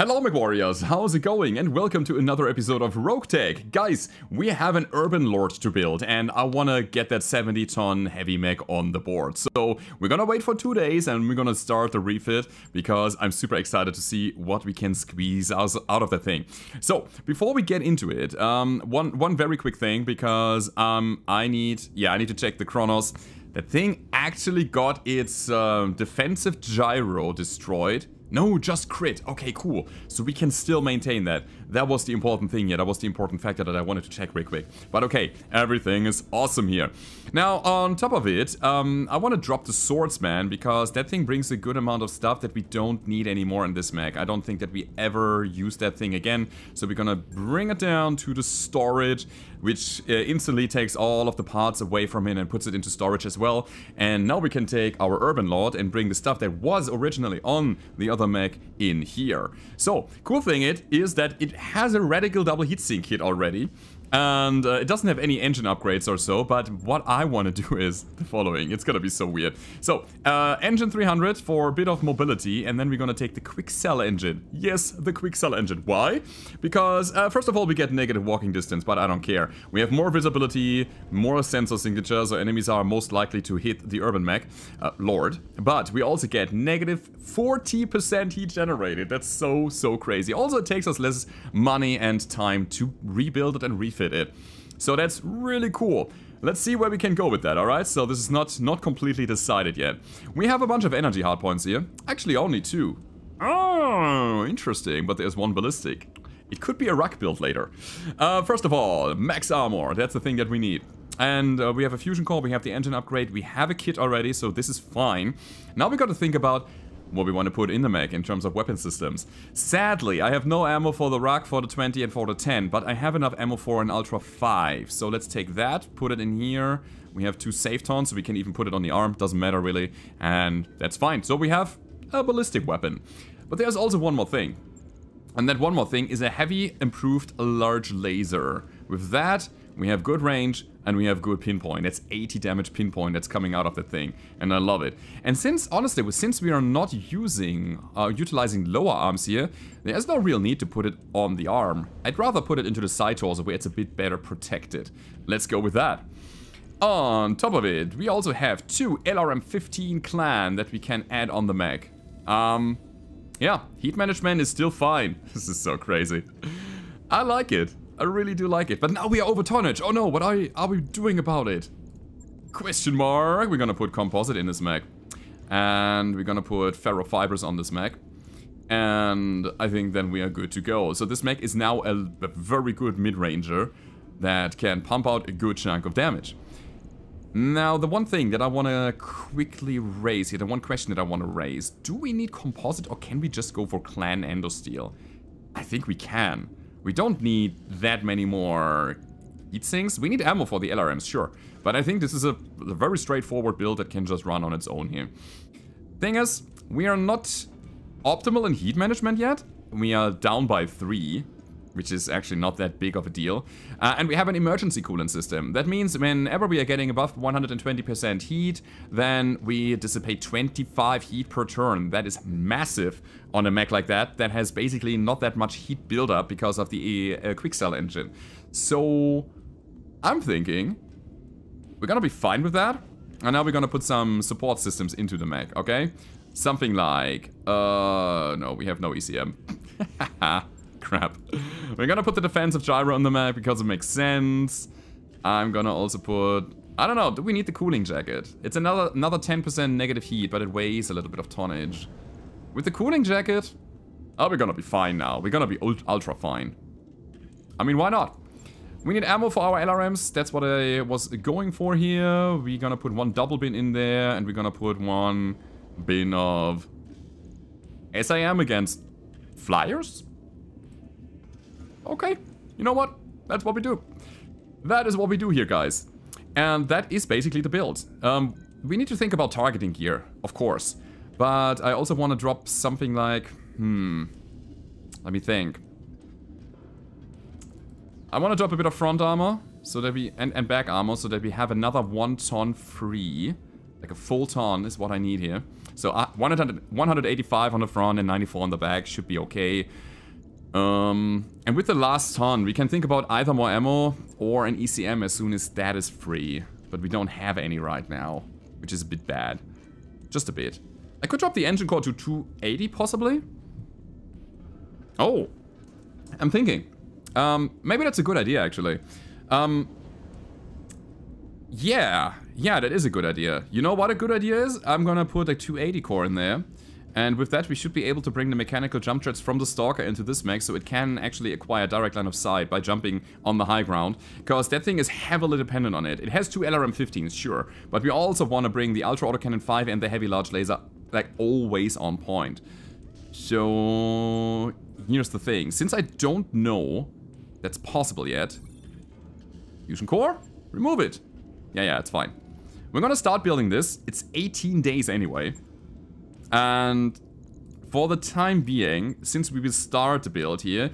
Hello MechWarriors, how's it going? And welcome to another episode of Roguetech. Guys, we have an Urban Lord to build and I wanna get that 70 ton heavy mech on the board. So we're gonna wait for two days and we're gonna start the refit because I'm super excited to see what we can squeeze out of the thing. So before we get into it, um, one, one very quick thing because um, I need, yeah, I need to check the Kronos. The thing actually got its uh, defensive gyro destroyed no, just crit. Okay, cool. So we can still maintain that. That was the important thing here. That was the important factor that I wanted to check real quick. But okay, everything is awesome here. Now, on top of it, um, I want to drop the Swordsman because that thing brings a good amount of stuff that we don't need anymore in this mech. I don't think that we ever use that thing again. So we're gonna bring it down to the storage, which uh, instantly takes all of the parts away from it and puts it into storage as well. And now we can take our Urban Lord and bring the stuff that was originally on the other mech in here. So, cool thing it is that it has a radical double heatsink kit already. And uh, it doesn't have any engine upgrades or so, but what I want to do is the following. It's gonna be so weird. So, uh, engine 300 for a bit of mobility, and then we're gonna take the quick cell engine. Yes, the quick cell engine. Why? Because, uh, first of all, we get negative walking distance, but I don't care. We have more visibility, more sensor signatures, so enemies are most likely to hit the urban mech, uh, Lord. But we also get negative 40% heat generated. That's so, so crazy. Also, it takes us less money and time to rebuild it and refit fit it. So that's really cool. Let's see where we can go with that, alright? So this is not, not completely decided yet. We have a bunch of energy hardpoints here. Actually, only two. Oh, interesting, but there's one ballistic. It could be a ruck build later. Uh, first of all, max armor. That's the thing that we need. And uh, we have a fusion core, we have the engine upgrade, we have a kit already, so this is fine. Now we got to think about what we want to put in the mech in terms of weapon systems. Sadly, I have no ammo for the Ruck, for the 20 and for the 10, but I have enough ammo for an Ultra 5. So let's take that, put it in here. We have two safe tons, so we can even put it on the arm, doesn't matter really, and that's fine. So we have a ballistic weapon. But there's also one more thing. And that one more thing is a heavy improved large laser. With that, we have good range, and we have good pinpoint. That's 80 damage pinpoint that's coming out of the thing, and I love it. And since, honestly, since we are not using, uh, utilizing lower arms here, there's no real need to put it on the arm. I'd rather put it into the side torso where it's a bit better protected. Let's go with that. On top of it, we also have two LRM-15 clan that we can add on the mech. Um, yeah, heat management is still fine. This is so crazy. I like it. I really do like it. But now we are over tonnage. Oh no, what are, are we doing about it? Question mark. We're gonna put composite in this mech. And we're gonna put ferrofibers on this mech. And I think then we are good to go. So this mech is now a, a very good mid-ranger that can pump out a good chunk of damage. Now, the one thing that I want to quickly raise here, the one question that I want to raise, do we need composite or can we just go for clan endosteel? I think we can. We don't need that many more heat sinks. We need ammo for the LRMs, sure. But I think this is a, a very straightforward build that can just run on its own here. Thing is, we are not optimal in heat management yet. We are down by 3 which is actually not that big of a deal. Uh, and we have an emergency coolant system. That means whenever we are getting above 120% heat, then we dissipate 25 heat per turn. That is massive on a mech like that, that has basically not that much heat buildup because of the uh, quick-cell engine. So, I'm thinking we're gonna be fine with that. And now we're gonna put some support systems into the mech, okay? Something like, uh, no, we have no ECM. Crap. We're gonna put the defensive gyro on the map because it makes sense. I'm gonna also put... I don't know, do we need the cooling jacket? It's another another 10% negative heat, but it weighs a little bit of tonnage. With the cooling jacket... Oh, we're gonna be fine now. We're gonna be ultra fine. I mean, why not? We need ammo for our LRMs. That's what I was going for here. We're gonna put one double bin in there, and we're gonna put one bin of SAM against flyers? Okay, you know what? That's what we do. That is what we do here, guys. And that is basically the build. Um, we need to think about targeting gear, of course. But I also want to drop something like... Hmm... Let me think. I want to drop a bit of front armor so that we and, and back armor so that we have another one ton free Like a full ton is what I need here. So uh, 100, 185 on the front and 94 on the back should be okay. Um, and with the last ton, we can think about either more ammo or an ECM as soon as that is free. But we don't have any right now, which is a bit bad. Just a bit. I could drop the engine core to 280 possibly. Oh, I'm thinking. Um, maybe that's a good idea actually. Um, yeah, yeah, that is a good idea. You know what a good idea is? I'm gonna put a 280 core in there. And with that, we should be able to bring the mechanical jump jets from the Stalker into this mech, so it can actually acquire direct line of sight by jumping on the high ground. Because that thing is heavily dependent on it. It has two LRM-15s, sure, but we also want to bring the Ultra Autocannon 5 and the Heavy Large Laser, like, always on point. So, here's the thing. Since I don't know that's possible yet, Fusion Core, remove it. Yeah, yeah, it's fine. We're gonna start building this. It's 18 days anyway. And for the time being, since we will start the build here,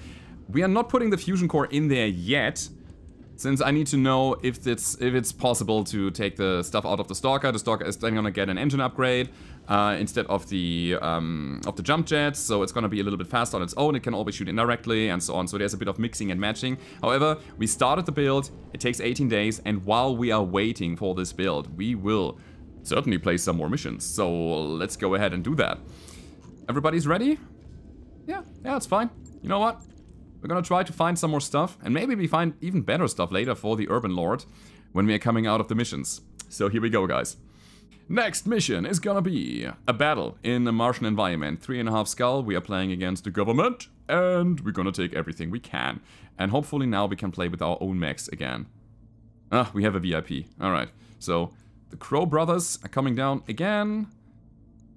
we are not putting the fusion core in there yet. Since I need to know if it's if it's possible to take the stuff out of the Stalker. The Stalker is then gonna get an engine upgrade uh, instead of the um, of the jump jets, so it's gonna be a little bit faster on its own. It can always shoot indirectly and so on. So there's a bit of mixing and matching. However, we started the build. It takes 18 days, and while we are waiting for this build, we will certainly play some more missions. So let's go ahead and do that. Everybody's ready? Yeah, yeah, it's fine. You know what? We're gonna try to find some more stuff, and maybe we find even better stuff later for the Urban Lord when we are coming out of the missions. So here we go, guys. Next mission is gonna be a battle in a Martian environment. Three and a half skull, we are playing against the government, and we're gonna take everything we can. And hopefully now we can play with our own mechs again. Ah, we have a VIP. Alright, so the Crow brothers are coming down again.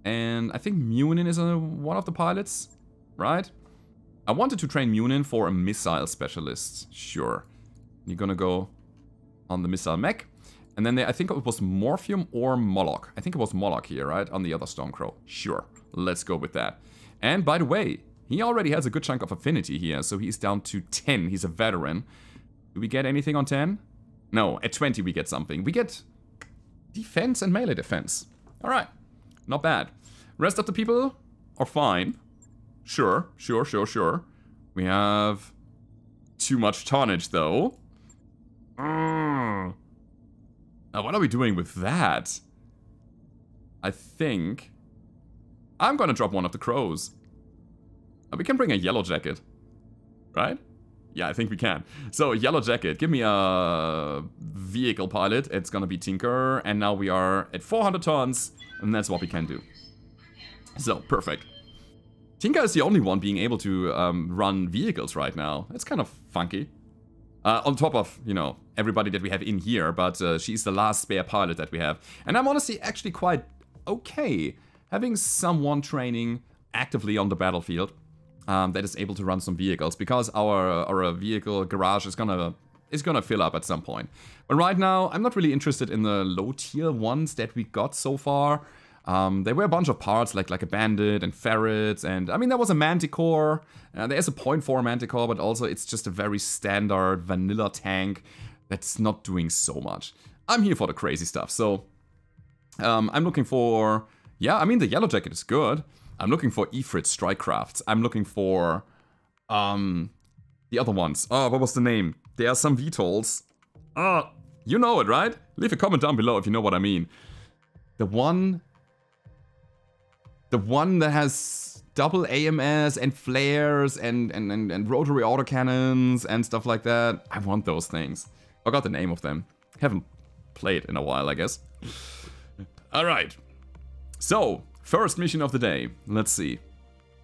And I think Munin is a, one of the pilots, right? I wanted to train Munin for a missile specialist, sure. You're gonna go on the missile mech. And then they, I think it was Morphium or Moloch. I think it was Moloch here, right? On the other Stormcrow. Sure, let's go with that. And by the way, he already has a good chunk of affinity here, so he's down to 10. He's a veteran. Do we get anything on 10? No, at 20 we get something. We get defense and melee defense. Alright, not bad. Rest of the people are fine. Sure, sure, sure, sure. We have too much tonnage, though. Mm. Now, what are we doing with that? I think... I'm gonna drop one of the crows. We can bring a yellow jacket. Right? Yeah, I think we can. So, Yellow Jacket, give me a vehicle pilot. It's gonna be Tinker, and now we are at 400 tons, and that's what we can do. So, perfect. Tinker is the only one being able to um, run vehicles right now. It's kind of funky. Uh, on top of, you know, everybody that we have in here, but uh, she's the last spare pilot that we have. And I'm honestly actually quite okay having someone training actively on the battlefield um, that is able to run some vehicles because our our vehicle garage is gonna is gonna fill up at some point. But right now, I'm not really interested in the low tier ones that we got so far. Um, there were a bunch of parts like like a bandit and ferrets, and I mean there was a manticore. Uh, there's a point for a manticore, but also it's just a very standard vanilla tank that's not doing so much. I'm here for the crazy stuff, so um, I'm looking for. Yeah, I mean the yellow jacket is good. I'm looking for Ifrit strike crafts. I'm looking for um the other ones. Oh, what was the name? There are some VTOLs. Oh, you know it, right? Leave a comment down below if you know what I mean. The one the one that has double AMS and flares and, and, and, and rotary autocannons and stuff like that. I want those things. I forgot the name of them. Haven't played in a while, I guess. Alright. So, First mission of the day. Let's see.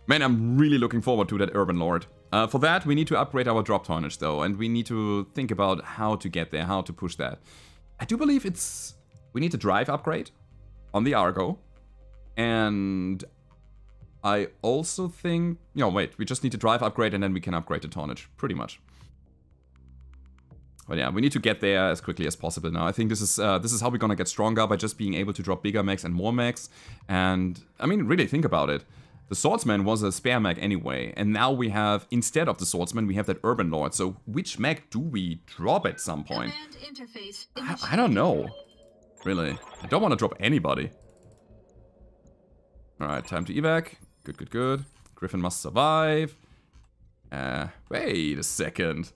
Man, I'm really looking forward to that Urban Lord. Uh, for that, we need to upgrade our drop tonnage, though, and we need to think about how to get there, how to push that. I do believe it's... We need to drive upgrade on the Argo. And I also think... No, wait, we just need to drive upgrade and then we can upgrade the tonnage, pretty much. But yeah, we need to get there as quickly as possible now. I think this is uh, this is how we're gonna get stronger by just being able to drop bigger mechs and more mechs. And I mean, really think about it. The Swordsman was a spare mech anyway, and now we have, instead of the Swordsman, we have that Urban Lord. So which mech do we drop at some point? I, I don't know. Really. I don't want to drop anybody. Alright, time to evac. Good, good, good. Griffin must survive. Uh, wait a second.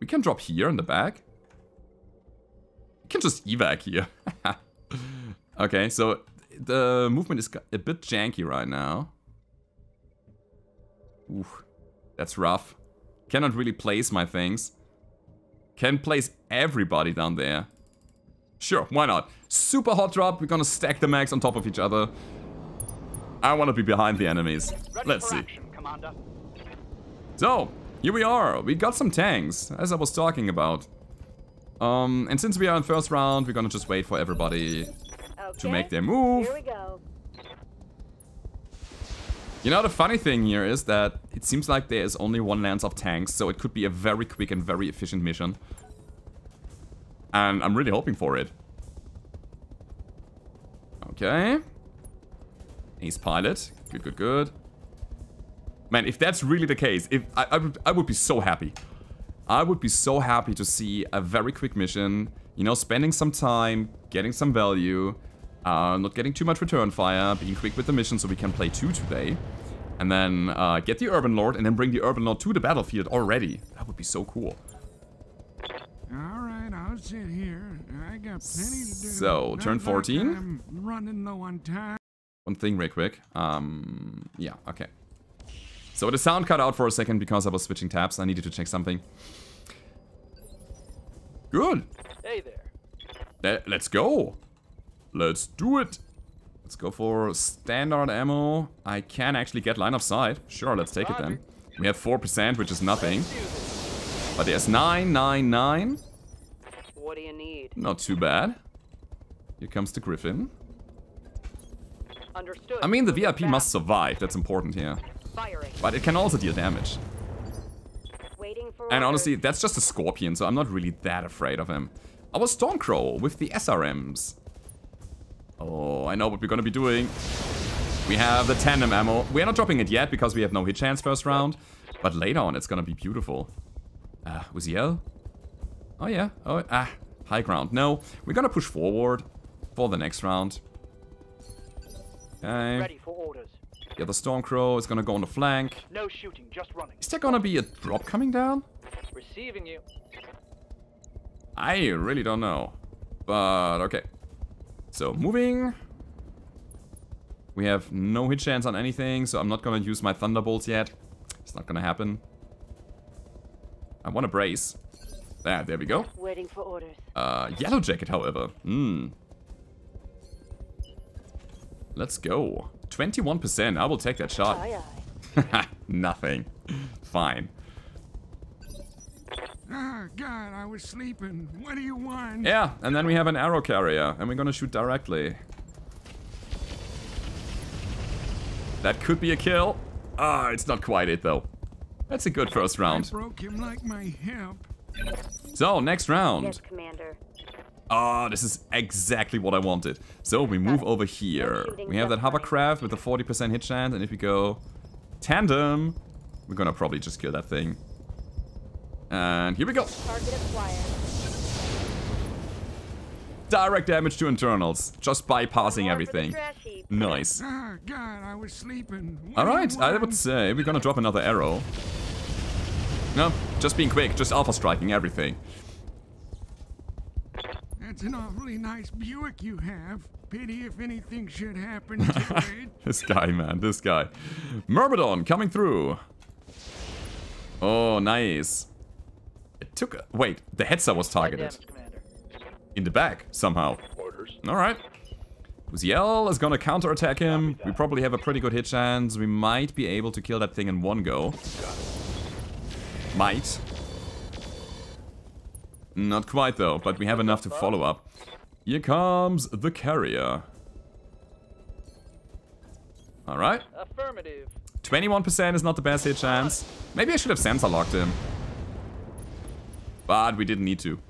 We can drop here in the back? We can just evac here. okay, so the movement is a bit janky right now. Ooh, that's rough. Cannot really place my things. Can place everybody down there. Sure, why not? Super hot drop, we're gonna stack the mags on top of each other. I wanna be behind the enemies. Ready Let's see. action. So, here we are. We got some tanks, as I was talking about. Um, and since we are in first round, we're gonna just wait for everybody to make their move. Here we go. You know, the funny thing here is that it seems like there is only one lance of tanks, so it could be a very quick and very efficient mission. And I'm really hoping for it. Okay. Ace pilot. Good, good, good. Man, if that's really the case, if I, I, would, I would be so happy. I would be so happy to see a very quick mission. You know, spending some time, getting some value, uh, not getting too much return fire, being quick with the mission so we can play two today. And then uh, get the Urban Lord and then bring the Urban Lord to the battlefield already. That would be so cool. All right, I'll sit here. I got plenty to do. So, turn 14? I'm running low on time. One thing real quick. Um, yeah, okay. So the sound cut out for a second because I was switching tabs. I needed to check something. Good. Hey there. Let- let's go. Let's do it. Let's go for standard ammo. I can actually get line of sight. Sure, let's take it then. We have 4%, which is nothing. But there's 999. What do you need? Not too bad. Here comes the Griffin. Understood. I mean, the VIP must survive. That's important here. Firing. But it can also deal damage. And honestly, that's just a Scorpion, so I'm not really that afraid of him. Our Stormcrow with the SRMs. Oh, I know what we're gonna be doing. We have the tandem ammo. We're not dropping it yet because we have no hit chance first round. But later on, it's gonna be beautiful. Uh, Uziel? Oh yeah. Oh, ah. High ground. No, we're gonna push forward for the next round. Okay. Ready for orders. Yeah, the Stormcrow is gonna go on the flank. No shooting, just running. Is there gonna be a drop coming down? Receiving you. I really don't know. But okay. So moving. We have no hit chance on anything, so I'm not gonna use my Thunderbolts yet. It's not gonna happen. I want a brace. There, there we go. Waiting for orders. Uh, Yellow Jacket, however. Hmm. Let's go. 21%. I will take that shot. Aye, aye. Nothing. Fine. Ah, God, I was sleeping. What do you want? Yeah, and then we have an arrow carrier, and we're gonna shoot directly. That could be a kill. Ah, it's not quite it though. That's a good first I round. broke him like my hip. So, next round. Yes, Commander. Ah, this is exactly what I wanted. So, we move over here. We have that hovercraft with a 40% hit chance, and if we go tandem, we're gonna probably just kill that thing. And here we go. Direct damage to internals, just bypassing More for the everything. Nice. Ah, God, I was sleeping. What do you Alright, I would say we're gonna drop another arrow. No, just being quick, just alpha striking everything. That's an awfully nice Buick you have. Pity if anything should happen to it. This guy, man, this guy. Myrmidon coming through. Oh, nice. It took... A, wait, the Hetzer was targeted. In the back, somehow. Alright. Uziel is gonna counterattack him. We probably have a pretty good hit chance. We might be able to kill that thing in one go. Might. Not quite though, but we have enough to follow up. Here comes the carrier. Alright. Affirmative. 21% is not the best hit chance. Maybe I should have sensor locked him. But we didn't need to.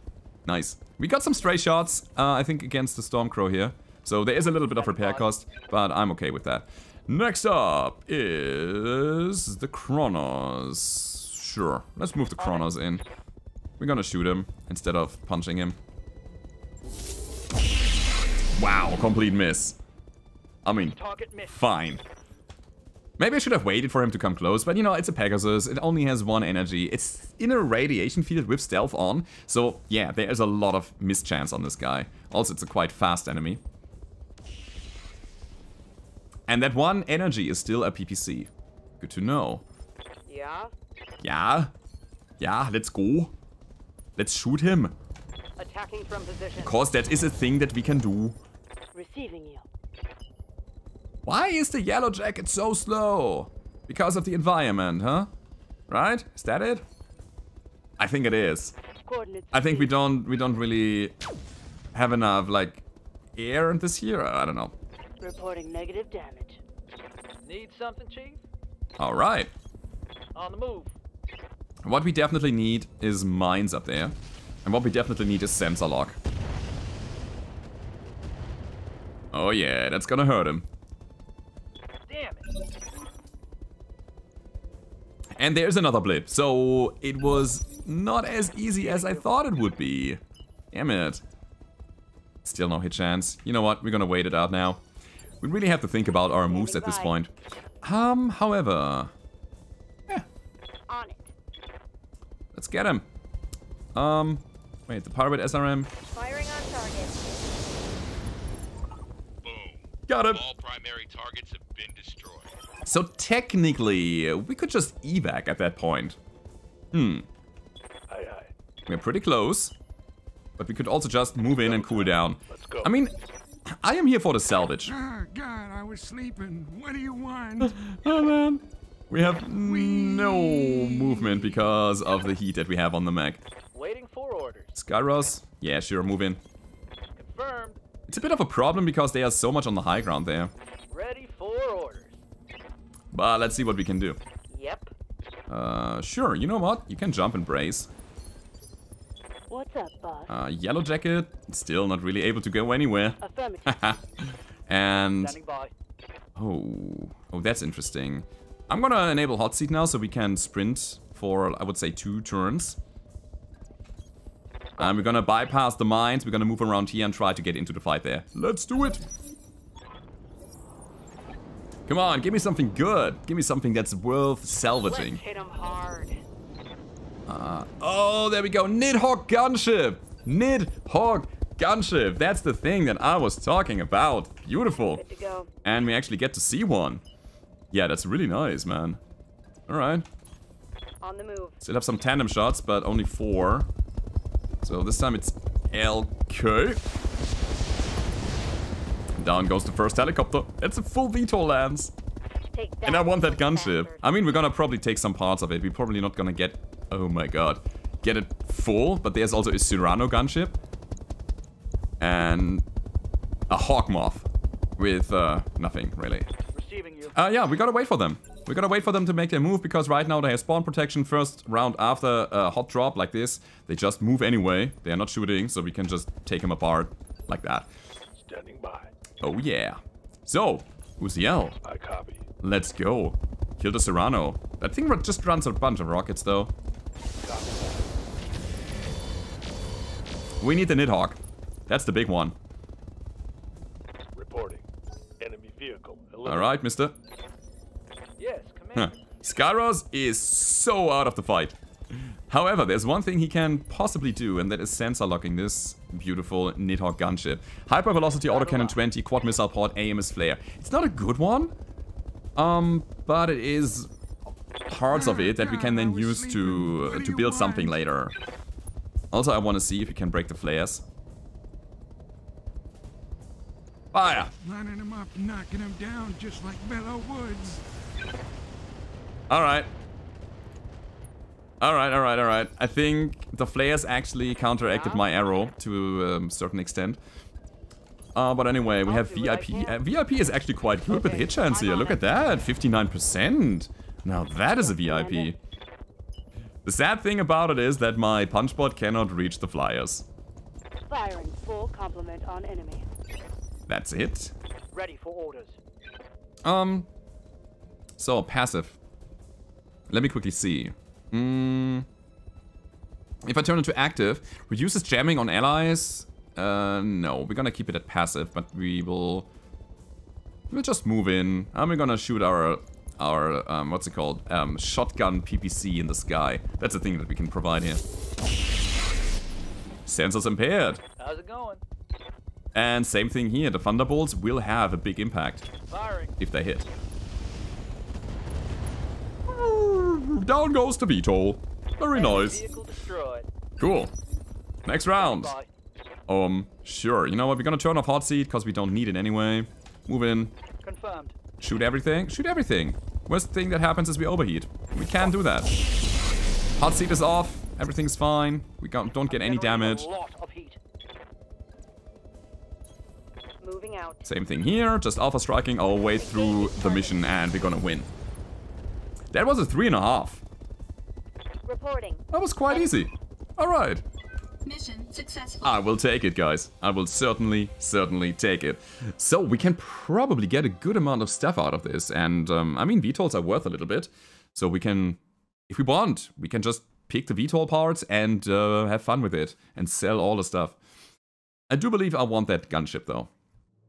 Nice. We got some stray shots, uh, I think, against the Stormcrow here. So there is a little bit of repair cost, but I'm okay with that. Next up is the Kronos. Sure, let's move the Kronos in. We're gonna shoot him instead of punching him. Wow, complete miss. I mean, fine. Maybe I should have waited for him to come close, but you know, it's a Pegasus, it only has one energy. It's in a radiation field with stealth on, so yeah, there is a lot of mischance on this guy. Also, it's a quite fast enemy. And that one energy is still a PPC. Good to know. Yeah? Yeah? Yeah, let's go. Let's shoot him. Attacking from position. Cause that is a thing that we can do. Receiving you. Why is the yellow jacket so slow? Because of the environment, huh? Right? Is that it? I think it is. I think we don't we don't really have enough like air in this here. I don't know. Reporting negative damage. Need something, Chief? All right. On the move. What we definitely need is mines up there, and what we definitely need is sensor lock. Oh yeah, that's gonna hurt him. Damn it. And there's another blip, so it was not as easy as I thought it would be. Damn it. Still no hit chance. You know what, we're gonna wait it out now. We really have to think about our moves at this point. Um, however... let's get him. Um, wait, the pirate SRM. Firing on target. Boom. Got him. All primary targets have been destroyed. So technically, we could just evac at that point. Hmm. Aye, aye. We're pretty close. But we could also just move in and cool down. Let's go. I mean, I am here for the salvage. Ah, God, I was sleeping. What do you want? Oh man. We have no movement because of the heat that we have on the mech. Waiting for orders. Skyros? Yeah, sure, move in. Confirmed. It's a bit of a problem because they are so much on the high ground there. Ready for orders. But let's see what we can do. Yep. Uh, sure, you know what? You can jump and brace. What's up, boss? Uh, Yellow Jacket, still not really able to go anywhere. Affirmative. and... Oh, oh, that's interesting. I'm gonna enable hot seat now so we can sprint for, I would say, two turns. And we're gonna bypass the mines, we're gonna move around here and try to get into the fight there. Let's do it! Come on, give me something good. Give me something that's worth salvaging. Let's hit him hard. Uh, oh, there we go. Nidhogg gunship. Nidhogg gunship. That's the thing that I was talking about. Beautiful. Good to go. And we actually get to see one. Yeah, that's really nice, man. Alright. On the move. Still have some tandem shots, but only four. So this time it's LK. Down goes the first helicopter. It's a full VTOL lance. And I want that gunship. I mean, we're gonna probably take some parts of it. We're probably not gonna get... Oh my god. Get it full, but there's also a Cyrano gunship. And... A Hawk Moth. With, uh, nothing, really. Uh, yeah, we gotta wait for them. We gotta wait for them to make their move, because right now they have spawn protection first round after a hot drop like this. They just move anyway. They are not shooting, so we can just take them apart like that. Standing by. Oh yeah. So, Uziel. I copy. Let's go. Kill the Cyrano. That thing just runs a bunch of rockets, though. Copy. We need the Nidhogg. That's the big one. Reporting. Enemy vehicle. Alright, mister. Huh. Skyros is so out of the fight. However, there's one thing he can possibly do, and that is sensor locking this beautiful Nidhogg gunship. Hyper velocity autocannon 20, quad missile pod, AMS flare. It's not a good one, um, but it is parts of it that we can then use to uh, to build something later. Also, I want to see if we can break the flares. Fire! Lining him up, knocking him down just like Woods. Alright. Alright, alright, alright. I think the flares actually counteracted my arrow to a um, certain extent. Uh, but anyway, we have do what I VIP. Uh, VIP is actually quite good with hit chance here. Look at that, 59%. Now that is a VIP. The sad thing about it is that my punch bot cannot reach the flyers. Firing full complement on enemy. That's it. Ready for orders. Um. So passive. Let me quickly see. Mm, if I turn into active, reduces jamming on allies Uh, no, we're gonna keep it at passive, but we will... We'll just move in, and we're gonna shoot our, our um, what's it called? Um, shotgun PPC in the sky. That's the thing that we can provide here. Sensors impaired. How's it going? And same thing here, the Thunderbolts will have a big impact Firing. if they hit. Down goes the VTOL. Very nice. Cool. Next round. Um, sure. You know what? We're gonna turn off hot seat because we don't need it anyway. Move in. Confirmed. Shoot everything. Shoot everything. Worst thing that happens is we overheat. We can't do that. Hot seat is off. Everything's fine. We don't don't get any damage. Lot of heat. Moving out. Same thing here. Just alpha striking our way through the mission and we're gonna win. That was a three and a half. Reporting. That was quite easy. Alright. Mission successful. I will take it, guys. I will certainly, certainly take it. So, we can probably get a good amount of stuff out of this. And, um, I mean, VTOLs are worth a little bit. So we can, if we want, we can just pick the VTOL parts and uh, have fun with it. And sell all the stuff. I do believe I want that gunship, though.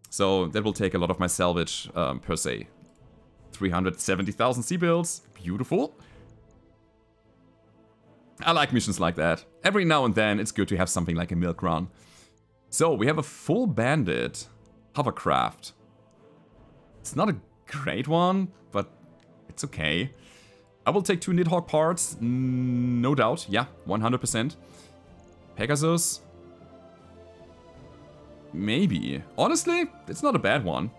So, that will take a lot of my salvage, um, per se. 370,000 C-bills. Beautiful. I like missions like that. Every now and then, it's good to have something like a milk run. So, we have a full bandit hovercraft. It's not a great one, but it's okay. I will take two Nidhogg parts, no doubt. Yeah, 100%. Pegasus. Maybe. Honestly, it's not a bad one.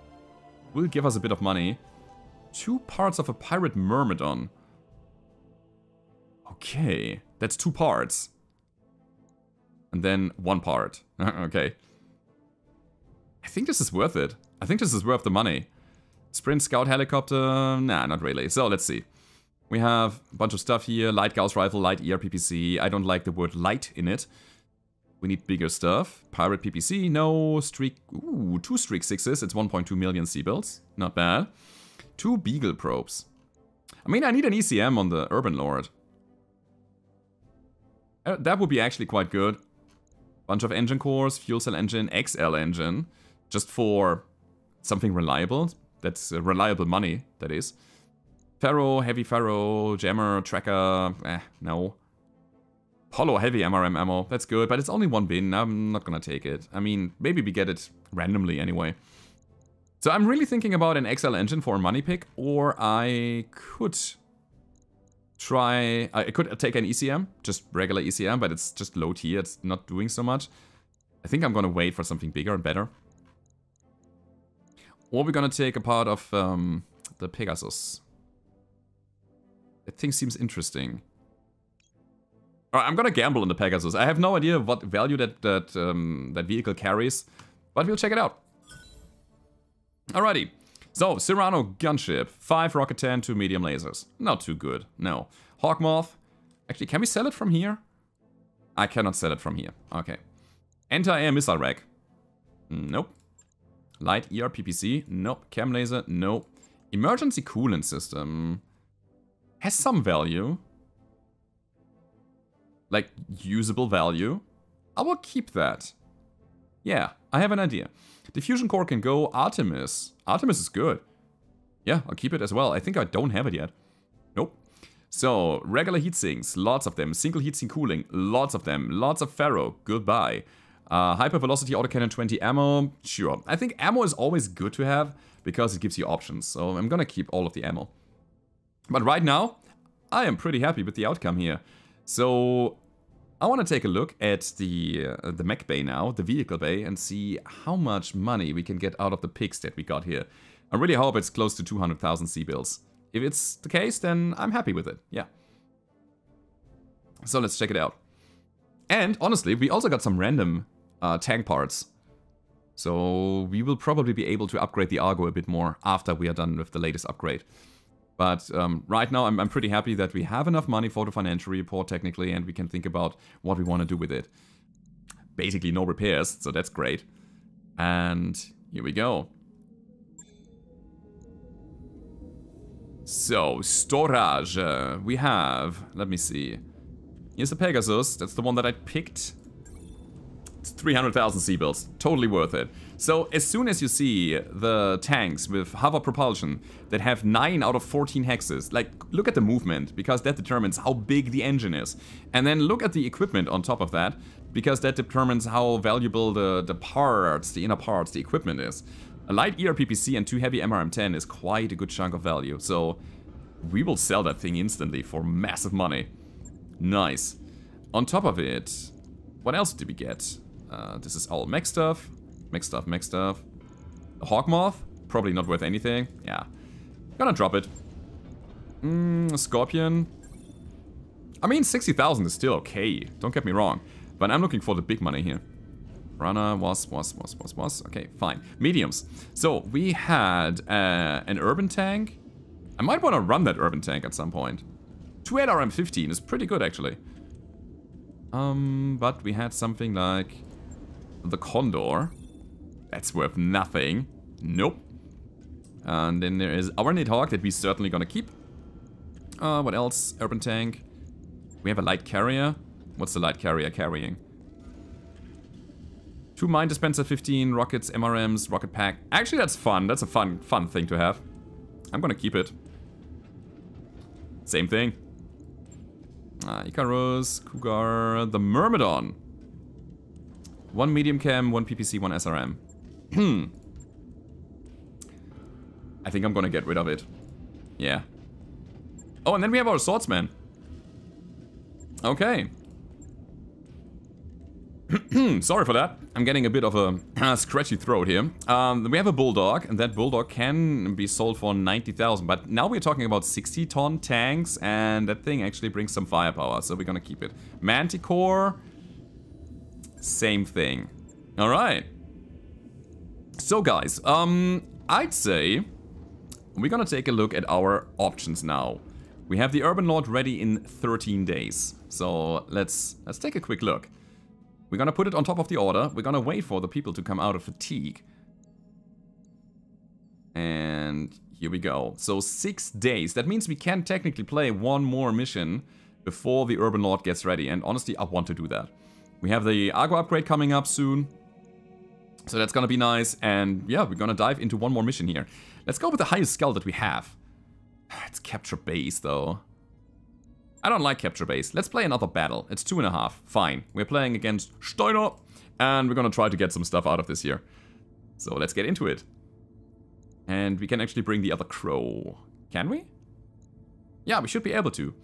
Will give us a bit of money. Two parts of a pirate myrmidon. Okay, that's two parts. And then one part. okay. I think this is worth it. I think this is worth the money. Sprint scout helicopter? Nah, not really. So let's see. We have a bunch of stuff here. Light Gauss rifle, light ER PPC. I don't like the word light in it. We need bigger stuff. Pirate PPC, no. Streak, ooh, two Streak 6s. It's 1.2 million C-bills. Not bad. Two Beagle probes. I mean, I need an ECM on the Urban Lord. Uh, that would be actually quite good. Bunch of engine cores, fuel cell engine, XL engine. Just for something reliable. That's uh, reliable money, that is. Ferro, heavy ferro, jammer, tracker, eh, no. Polo heavy MRM ammo, that's good, but it's only one bin, I'm not gonna take it. I mean, maybe we get it randomly anyway. So I'm really thinking about an XL engine for a money pick, or I could try... I could take an ECM, just regular ECM, but it's just low tier, it's not doing so much. I think I'm gonna wait for something bigger and better. Or we're gonna take a part of um, the Pegasus. That thing seems interesting. I'm gonna gamble on the Pegasus. I have no idea what value that that um, that vehicle carries, but we'll check it out. Alrighty. So, Cyrano gunship. 5 rocket 10, 2 medium lasers. Not too good, no. Hawkmoth. Actually, can we sell it from here? I cannot sell it from here. Okay. Anti-air missile rack. Nope. Light ER PPC. Nope. Cam laser. Nope. Emergency coolant system. Has some value. Like, usable value. I will keep that. Yeah, I have an idea. Diffusion core can go Artemis. Artemis is good. Yeah, I'll keep it as well. I think I don't have it yet. Nope. So, regular heat sinks, lots of them. Single heat sink cooling, lots of them. Lots of ferro, goodbye. Uh, hyper velocity autocannon 20 ammo, sure. I think ammo is always good to have because it gives you options. So I'm gonna keep all of the ammo. But right now, I am pretty happy with the outcome here. So I want to take a look at the uh, the mech bay now, the vehicle bay, and see how much money we can get out of the picks that we got here. I really hope it's close to 200,000 C-bills. If it's the case, then I'm happy with it, yeah. So let's check it out. And honestly, we also got some random uh, tank parts. So we will probably be able to upgrade the Argo a bit more after we are done with the latest upgrade. But um, right now, I'm, I'm, pretty happy that we have enough money for the financial report, technically, and we can think about what we want to do with it. Basically, no repairs, so that's great. And here we go. So, storage. Uh, we have, let me see. Here's the Pegasus. That's the one that I picked. It's 300,000 C-bills. Totally worth it. So as soon as you see the tanks with hover propulsion that have 9 out of 14 hexes, like look at the movement because that determines how big the engine is. And then look at the equipment on top of that because that determines how valuable the, the parts, the inner parts, the equipment is. A light ERPPC and 2 heavy MRM-10 is quite a good chunk of value. So we will sell that thing instantly for massive money. Nice. On top of it, what else did we get? Uh, this is all mech stuff. Mech stuff, mech stuff. A hawk moth? Probably not worth anything. Yeah. Gonna drop it. Mm, scorpion. I mean, 60,000 is still okay. Don't get me wrong. But I'm looking for the big money here. Runner was, was, was, was, was. Okay, fine. Mediums. So, we had uh, an urban tank. I might want to run that urban tank at some point. 2 LRM-15 is pretty good, actually. Um, but we had something like the Condor. That's worth nothing. Nope. And then there is our Nidhogg that we certainly gonna keep. Uh, what else? Urban tank. We have a light carrier. What's the light carrier carrying? Two mine dispenser 15, rockets, MRMs, rocket pack. Actually, that's fun. That's a fun, fun thing to have. I'm gonna keep it. Same thing. Uh, Icarus, Cougar, the Myrmidon. One medium cam, one PPC, one SRM. Hmm. I think I'm gonna get rid of it. Yeah. Oh, and then we have our swordsman. Okay. Sorry for that. I'm getting a bit of a scratchy throat here. Um, we have a bulldog, and that bulldog can be sold for 90,000. But now we're talking about 60-ton tanks, and that thing actually brings some firepower, so we're gonna keep it. Manticore, same thing. All right. So guys, um, I'd say we're gonna take a look at our options now. We have the Urban Lord ready in 13 days. So let's let's take a quick look. We're gonna put it on top of the order. We're gonna wait for the people to come out of fatigue. And here we go. So six days. That means we can technically play one more mission before the Urban Lord gets ready. And honestly, I want to do that. We have the Argo upgrade coming up soon. So that's gonna be nice. And yeah, we're gonna dive into one more mission here. Let's go with the highest skull that we have. It's capture base though. I don't like capture base. Let's play another battle. It's two and a half. Fine. We're playing against Steiner. And we're gonna try to get some stuff out of this here. So let's get into it. And we can actually bring the other crow. Can we? Yeah, we should be able to.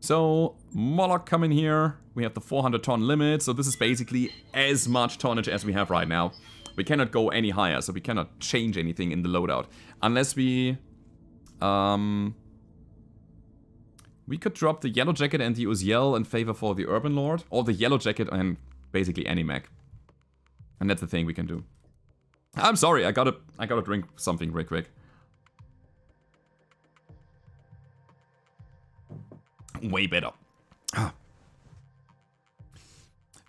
So, Moloch come in here. We have the 400 ton limit. So this is basically as much tonnage as we have right now. We cannot go any higher, so we cannot change anything in the loadout. Unless we... Um, we could drop the Yellow Jacket and the Uziel in favor for the Urban Lord. Or the Yellow Jacket and basically any mech. And that's the thing we can do. I'm sorry, I gotta, I gotta drink something real quick. Way better.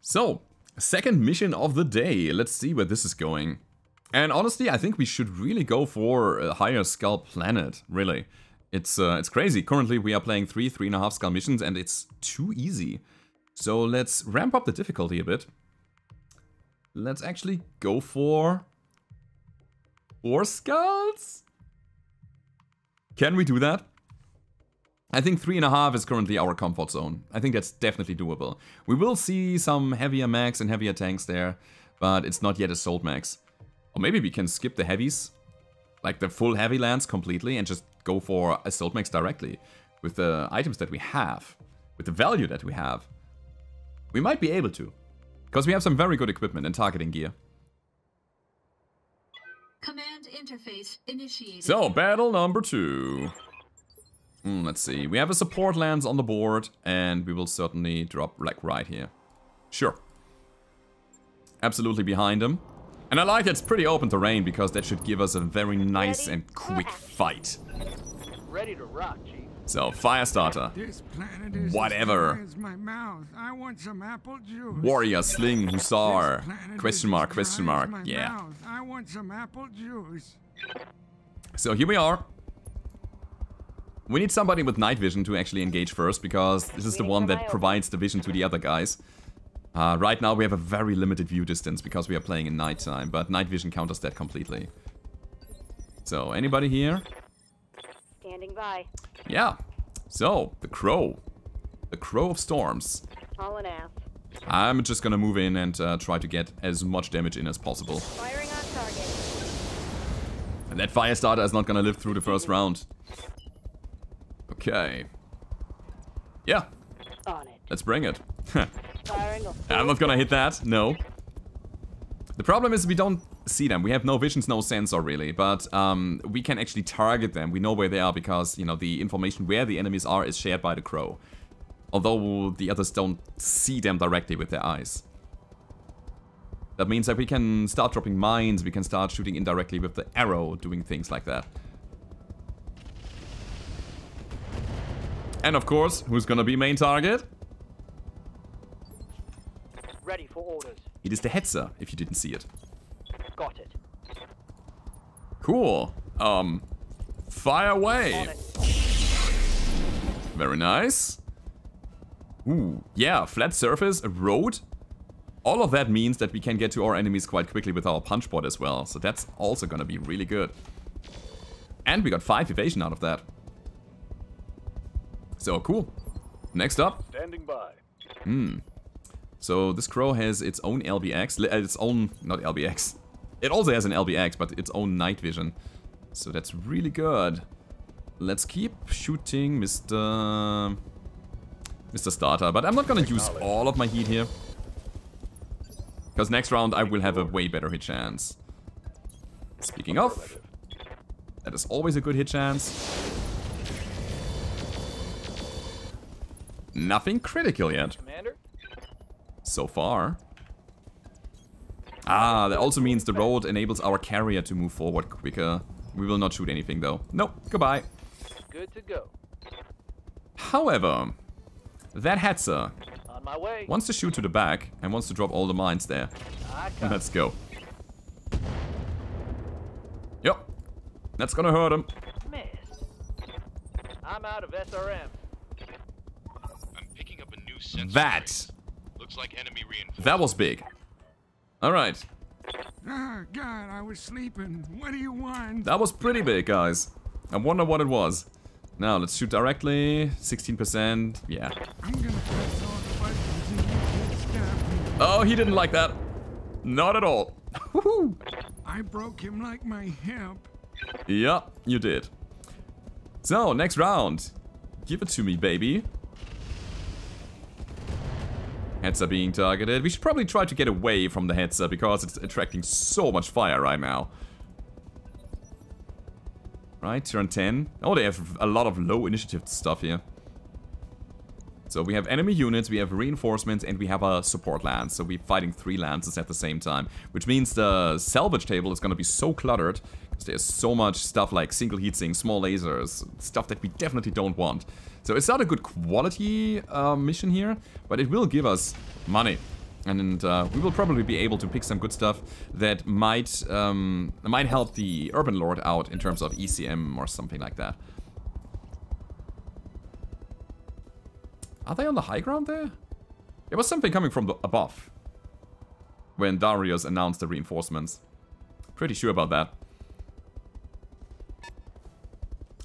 So, second mission of the day. Let's see where this is going. And honestly, I think we should really go for a higher skull planet, really. It's uh, it's crazy. Currently, we are playing three, three and a half skull missions, and it's too easy. So let's ramp up the difficulty a bit. Let's actually go for four skulls. Can we do that? I think three and a half is currently our comfort zone. I think that's definitely doable. We will see some heavier mechs and heavier tanks there, but it's not yet assault mechs. Or maybe we can skip the heavies, like the full heavy lance completely, and just go for assault mechs directly with the items that we have, with the value that we have. We might be able to, because we have some very good equipment and targeting gear. Command interface initiated. So, battle number two. Hmm, let's see. We have a support lance on the board, and we will certainly drop like right here. Sure. Absolutely behind him. And I like it's pretty open terrain because that should give us a very nice Ready and quick fight. Ready to rock, Chief. So, Firestarter. This planet is Whatever. as as my mouth. I want some apple juice. Warrior, sling, hussar. Question mark, question mark. Yeah. I want some apple juice. So here we are. We need somebody with night vision to actually engage first because this is the one that provides the vision to the other guys. Uh, right now we have a very limited view distance because we are playing in nighttime, but night vision counters that completely. So, anybody here? Standing by. Yeah. So, the Crow. The Crow of Storms. All an ass. I'm just gonna move in and uh, try to get as much damage in as possible. Firing on target. And that Firestarter is not gonna live through the first round. Okay. Yeah, let's bring it. I'm not gonna hit that, no. The problem is we don't see them. We have no visions, no sensor really, but um, we can actually target them. We know where they are because, you know, the information where the enemies are is shared by the crow. Although the others don't see them directly with their eyes. That means that we can start dropping mines, we can start shooting indirectly with the arrow, doing things like that. And of course, who's gonna be main target? Ready for orders. It is the Hetzer, if you didn't see it. Got it. Cool. Um, fire away. Very nice. Ooh, yeah, flat surface, a road. All of that means that we can get to our enemies quite quickly with our punch bot as well. So that's also gonna be really good. And we got 5 evasion out of that. So cool. Next up. Standing by. Hmm. So this crow has its own LBX, uh, its own, not LBX. It also has an LBX, but its own night vision. So that's really good. Let's keep shooting Mr. Mr. Starter, but I'm not gonna use all of my heat here. Because next round I will have a way better hit chance. Speaking of, that is always a good hit chance. Nothing critical yet Commander? so far. Ah, that also means the road enables our carrier to move forward quicker. We will not shoot anything though. Nope, goodbye. Good to go. However, that Hetzer On my way. wants to shoot to the back and wants to drop all the mines there. Let's go. Yep. That's gonna hurt him. Missed. I'm out of SRM. That. Looks like enemy that was big. Alright, Ah, God, I was sleeping. What do you want? that was pretty big, guys. I wonder what it was. Now, let's shoot directly. 16%, yeah. I'm gonna press all the buttons and you stop me. Oh, he didn't like that. Not at all. Woohoo. I broke him like my hip. Yeah, you did. So, next round. Give it to me, baby. Heads are being targeted. We should probably try to get away from the Hetzer uh, because it's attracting so much fire right now. Right, turn 10. Oh, they have a lot of low initiative stuff here. So we have enemy units, we have reinforcements, and we have a support lance. So we're fighting three lances at the same time. Which means the salvage table is going to be so cluttered. Because there's so much stuff like single heatsink, small lasers, stuff that we definitely don't want. So it's not a good quality uh, mission here, but it will give us money. And uh, we will probably be able to pick some good stuff that might um, might help the Urban Lord out in terms of ECM or something like that. Are they on the high ground there? There was something coming from the above. When Darius announced the reinforcements. Pretty sure about that.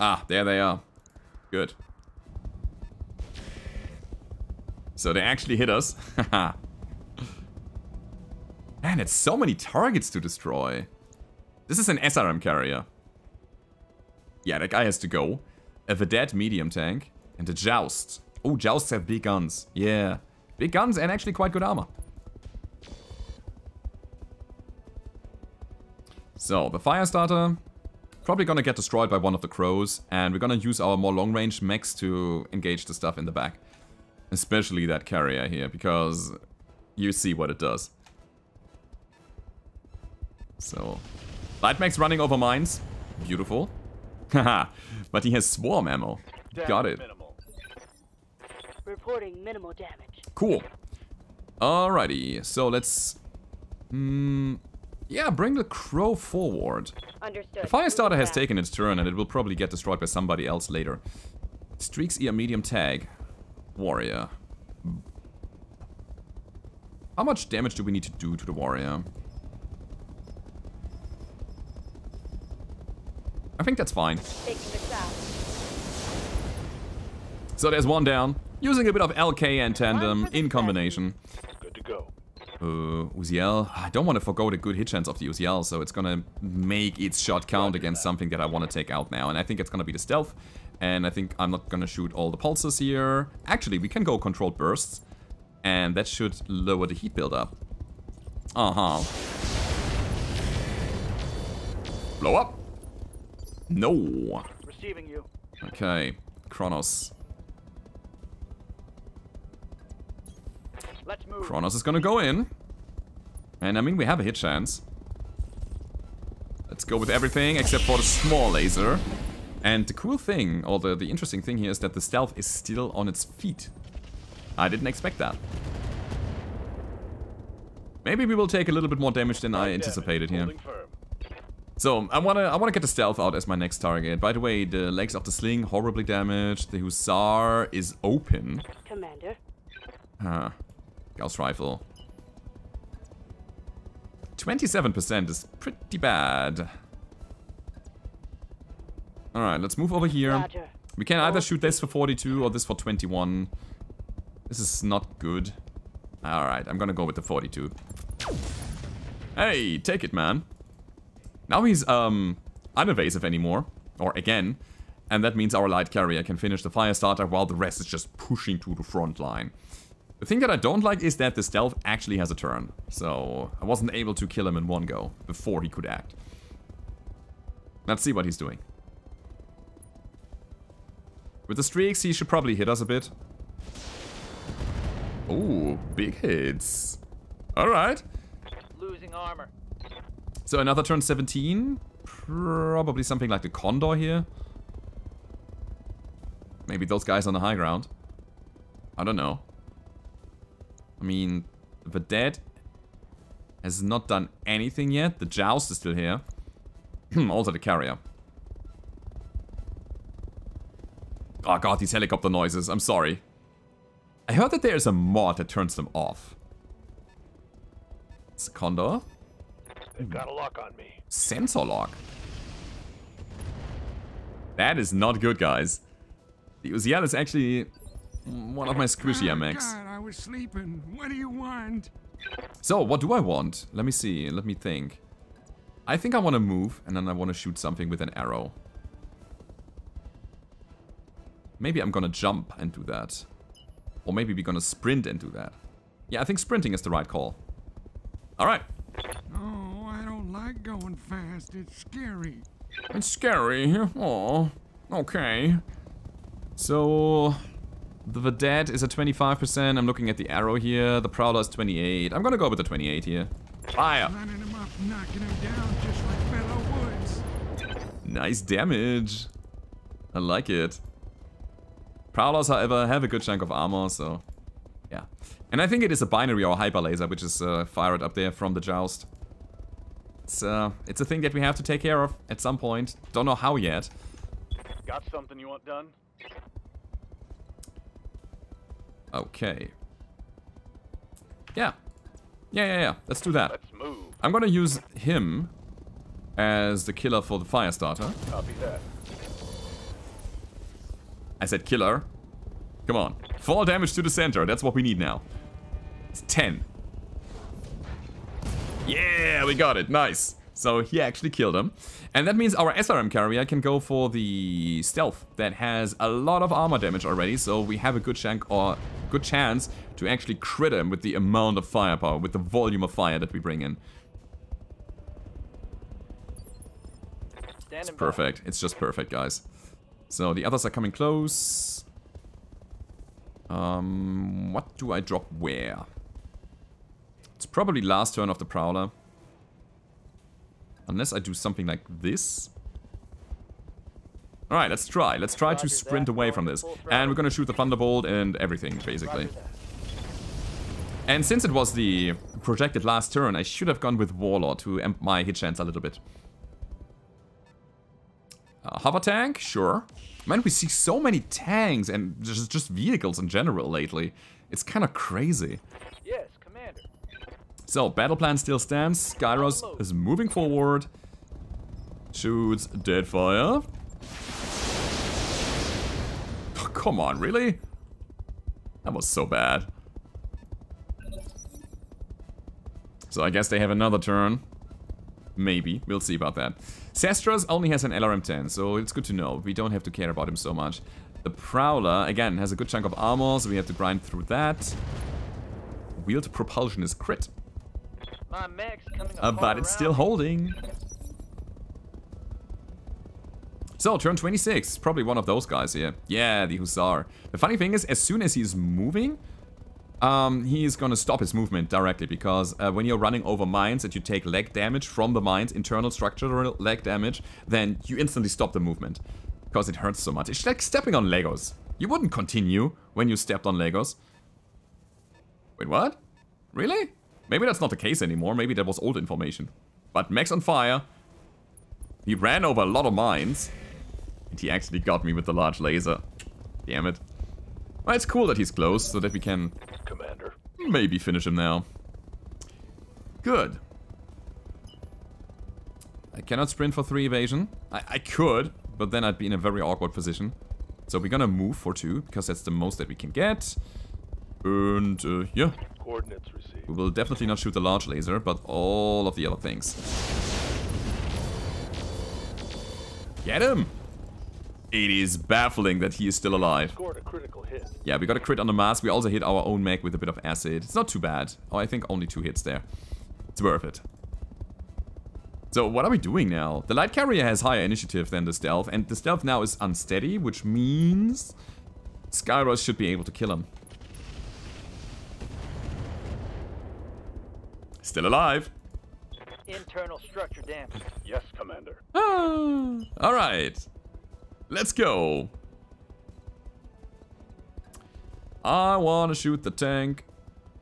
Ah, there they are. Good. So they actually hit us. Man, it's so many targets to destroy. This is an SRM carrier. Yeah, that guy has to go. A Vedette medium tank. And a Joust. Oh, Jousts have big guns. Yeah. Big guns and actually quite good armor. So, the Firestarter. Probably gonna get destroyed by one of the crows. And we're gonna use our more long-range mechs to engage the stuff in the back. Especially that carrier here, because you see what it does. So, light mechs running over mines. Beautiful. Haha, but he has swarm ammo. Got it. Minimal. Reporting minimal damage. Cool. Alrighty, so let's... Hmm... Yeah, bring the crow forward. Understood. The Firestarter has taken its turn and it will probably get destroyed by somebody else later. Streaks ear medium tag. Warrior. How much damage do we need to do to the warrior? I think that's fine. Taking the south. So there's one down. Using a bit of LK and tandem in combination. Good to go. Uh, Uziel. I don't want to forgo the good hit chance of the Uziel, so it's gonna make its shot count against something that I want to take out now. And I think it's gonna be the stealth. And I think I'm not gonna shoot all the pulses here. Actually, we can go controlled bursts. And that should lower the heat buildup. Uh-huh. Blow up. No. Receiving you. Okay. Kronos. Let's move. Kronos is gonna go in. And I mean, we have a hit chance. Let's go with everything except for the small laser. And the cool thing, or the, the interesting thing here is that the stealth is still on its feet. I didn't expect that. Maybe we will take a little bit more damage than I anticipated here. So, I wanna I wanna get the stealth out as my next target. By the way, the legs of the sling horribly damaged. The hussar is open. Commander. Huh. Gauss rifle. 27% is pretty bad. Alright, let's move over here. Roger. We can either shoot this for 42 or this for 21. This is not good. Alright, I'm gonna go with the 42. Hey, take it, man. Now he's, um, unevasive anymore. Or again. And that means our light carrier can finish the Firestarter while the rest is just pushing to the front line. The thing that I don't like is that the stealth actually has a turn. So I wasn't able to kill him in one go before he could act. Let's see what he's doing. With the streaks, he should probably hit us a bit. Ooh, big hits. Alright. Losing armor. So another turn 17. Probably something like the Condor here. Maybe those guys on the high ground. I don't know. I mean, the dead has not done anything yet. The Joust is still here. also the carrier. Oh god, these helicopter noises. I'm sorry. I heard that there's a mod that turns them off. It's a Condor. They've got a lock on me. Sensor lock. That is not good, guys. The Uziel is actually one of my squishy Oh, MX. God, I was sleeping. What do you want? So, what do I want? Let me see. Let me think. I think I want to move, and then I want to shoot something with an arrow. Maybe I'm gonna jump and do that. Or maybe we're gonna sprint and do that. Yeah, I think sprinting is the right call. Alright. Oh, I don't like going fast. It's scary. It's scary. Oh, okay. So, the Vedette is at 25%. I'm looking at the arrow here. The Prowler is 28. I'm gonna go with the 28 here. Fire! Him up, knocking him down just like Woods. Nice damage. I like it. Prowlers, however, have a good chunk of armor, so... Yeah. And I think it is a binary or hyper laser, which is uh, fired up there from the joust. It's, uh, it's a thing that we have to take care of at some point. Don't know how yet. Got something you want done? Okay. Yeah. Yeah, yeah, yeah. Let's do that. Let's move. I'm gonna use him as the killer for the Firestarter. Copy that. I said killer. Come on. Fall damage to the center. That's what we need now. It's 10. Yeah, we got it. Nice. So he actually killed him. And that means our SRM carrier can go for the stealth that has a lot of armor damage already. So we have a good chance or good chance to actually crit him with the amount of firepower, with the volume of fire that we bring in. By. Perfect. It's just perfect, guys. So the others are coming close. Um, what do I drop where? It's probably last turn of the Prowler. Unless I do something like this. Alright, let's try. Let's try to sprint away from this. And we're gonna shoot the Thunderbolt and everything, basically. And since it was the projected last turn, I should have gone with Warlord to amp my hit chance a little bit. Uh, hover tank? Sure. Man, we see so many tanks and just, just vehicles in general lately. It's kind of crazy. Yes, Commander. So, battle plan still stands. Skyros is moving forward. Shoots Deadfire. Oh, come on, really? That was so bad. So I guess they have another turn. Maybe. We'll see about that. Sestras only has an LRM-10, so it's good to know. We don't have to care about him so much. The Prowler, again, has a good chunk of armor, so we have to grind through that. Wheeled propulsion is crit. My mech's coming Uh, but it's still holding. So, turn 26. Probably one of those guys here. Yeah, the Hussar. The funny thing is, as soon as he's moving, um, he is gonna stop his movement directly because uh, when you're running over mines and you take leg damage from the mines, internal structural leg damage, then you instantly stop the movement because it hurts so much. It's like stepping on Legos. You wouldn't continue when you stepped on Legos. Wait, what? Really? Maybe that's not the case anymore. Maybe that was old information. But Max on fire. He ran over a lot of mines. And he actually got me with the large laser. Damn it. Well, it's cool that he's close so that we can Commander. maybe finish him now. Good. I cannot sprint for 3 evasion. I, I could, but then I'd be in a very awkward position. So we're gonna move for 2, because that's the most that we can get. And, uh, yeah. Coordinates received. We will definitely not shoot the large laser, but all of the other things. Get him! It is baffling that he is still alive. Scored a critical hit. Yeah, we got a crit on the mask. We also hit our own mech with a bit of acid. It's not too bad. Oh, I think only two hits there. It's worth it. So what are we doing now? The light carrier has higher initiative than the stealth, and the stealth now is unsteady, which means Skyros should be able to kill him. Still alive. Internal structure damage. Yes, Commander. Ah, all right. Let's go. I want to shoot the tank.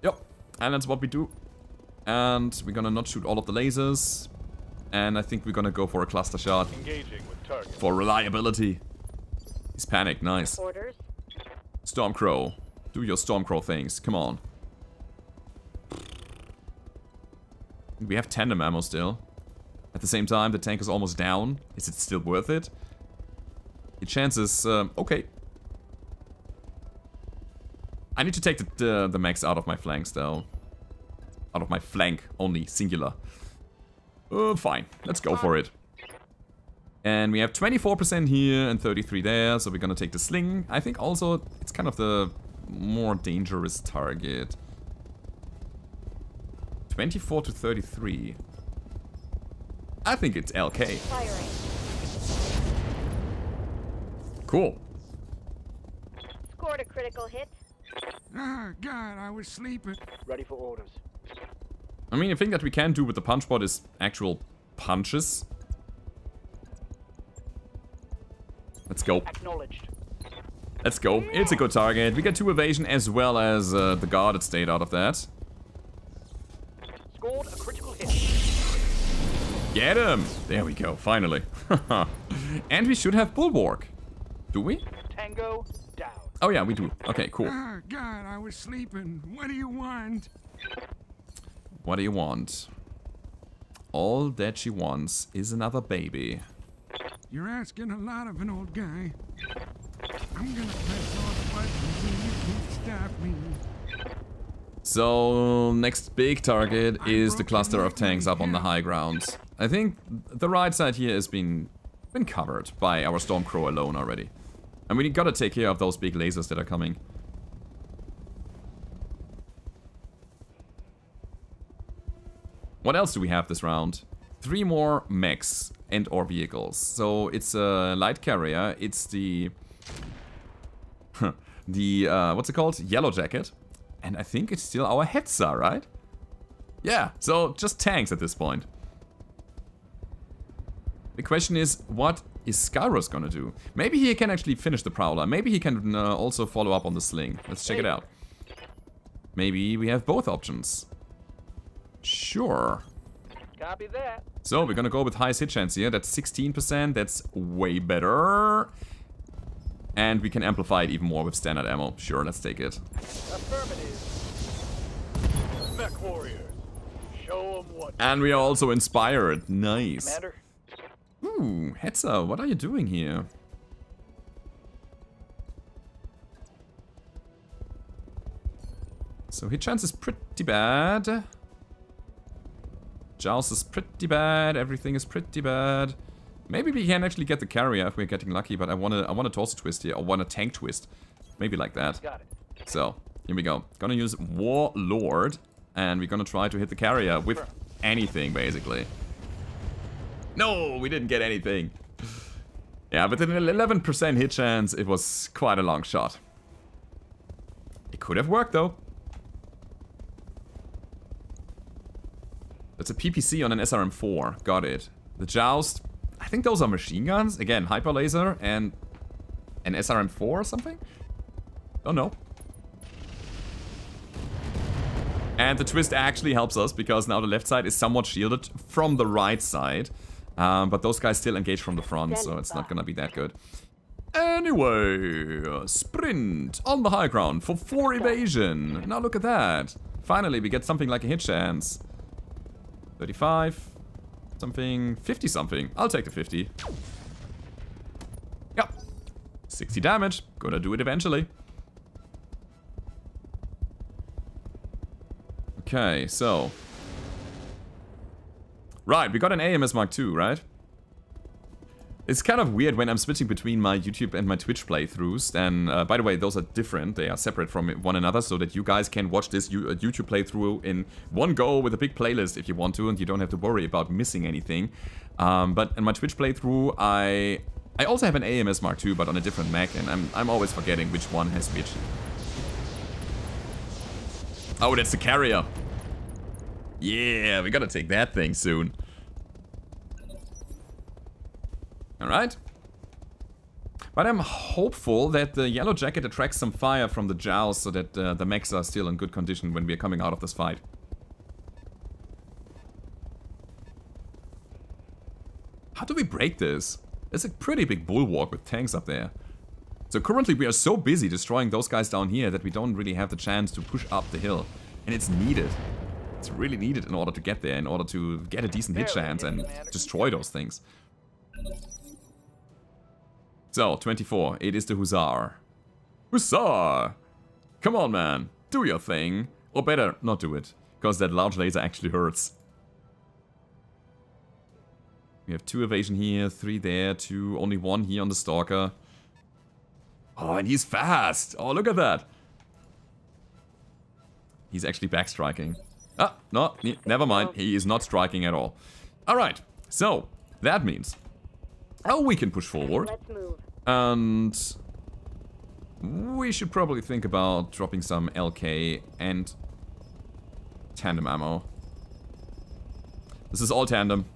Yep. And that's what we do. And we're gonna not shoot all of the lasers. And I think we're gonna go for a cluster shot Engaging with target. for reliability. He's panicked. Nice. Orders. Stormcrow. Do your Stormcrow things. Come on. We have tandem ammo still. At the same time, the tank is almost down. Is it still worth it? Chances... Um, okay. I need to take the, the, the max out of my flanks, though. Out of my flank, only, singular. Uh, fine. Let's go for it. And we have 24% here and 33 there, so we're gonna take the sling. I think also it's kind of the more dangerous target. 24 to 33. I think it's LK. Firing. Cool. Scored a critical hit. Ah, God, I was sleeping. Ready for orders. I mean, the thing that we can do with the punch bot is actual punches. Let's go. Acknowledged. Let's go. It's a good target. We get two evasion as well as uh, the guarded state out of that. Scored a critical hit. Get him! There we go, finally. and we should have Bulwark. Do we? Tango down. Oh yeah, we do. Okay, cool. Ah, God, I was sleeping. What do you want? What do you want? All that she wants is another baby. You're asking a lot of an old guy. I'm gonna press all the buttons and you can't stop me. So, next big target is the cluster of tanks up on the high ground. I think the right side here has been been covered by our Stormcrow alone already. And we gotta take care of those big lasers that are coming. What else do we have this round? Three more mechs and or vehicles. So it's a light carrier. It's the... the, uh, what's it called? Yellow Jacket. And I think it's still our Hetzer, right? Yeah, so just tanks at this point. The question is, what is Skyros gonna do? Maybe he can actually finish the Prowler. Maybe he can uh, also follow up on the Sling. Let's check it out. Maybe we have both options. Sure. Copy that. So we're gonna go with highest hit chance here. That's 16%. That's way better. And we can amplify it even more with standard ammo. Sure, let's take it. Affirmative. Mech warriors. Show 'em what. And we are also inspired. Nice. Commander, Ooh, Hetzer, what are you doing here? So hit chance is pretty bad. Jaws is pretty bad. Everything is pretty bad. Maybe we can actually get the carrier if we're getting lucky, but I wanna I wanna toss a twist here. I want a tank twist. Maybe like that. So, here we go. Gonna use Warlord, and we're gonna try to hit the carrier with anything, basically. No, we didn't get anything. Yeah, but an 11% hit chance, it was quite a long shot. It could have worked, though. That's a PPC on an SRM-4. Got it. The Joust, I think those are machine guns. Again, Hyper Laser and an SRM-4 or something? Don't know. And the twist actually helps us because now the left side is somewhat shielded from the right side. Um, but those guys still engage from the front, so it's not gonna be that good. Anyway, sprint on the high ground for 4 evasion. Now look at that. Finally, we get something like a hit chance. 35, something, 50 something. I'll take the 50. Yep. 60 damage. Gonna do it eventually. Okay, so. Right, we got an AMS Mark II, right? It's kind of weird when I'm switching between my YouTube and my Twitch playthroughs. And uh, by the way, those are different. They are separate from one another so that you guys can watch this uh, YouTube playthrough in one go with a big playlist if you want to. And you don't have to worry about missing anything. Um, but in my Twitch playthrough, I I also have an AMS Mark II, but on a different mech. And I'm, I'm always forgetting which one has which. Oh, that's the carrier. Yeah, we gotta take that thing soon. Alright. But I'm hopeful that the yellow jacket attracts some fire from the joust so that uh, the mechs are still in good condition when we are coming out of this fight. How do we break this? It's a pretty big bulwark with tanks up there. So currently we are so busy destroying those guys down here that we don't really have the chance to push up the hill. And it's needed. It's really needed in order to get there, in order to get a decent hit chance and destroy those things. So, 24. It is the Hussar. Hussar! Come on, man. Do your thing. Or better, not do it. Because that large laser actually hurts. We have two evasion here, three there, two, only one here on the Stalker. Oh, and he's fast! Oh, look at that! He's actually backstriking. Ah, no, never mind. He is not striking at all. Alright, so, that means... Oh, we can push forward. And... We should probably think about dropping some LK and... Tandem ammo. This is all tandem.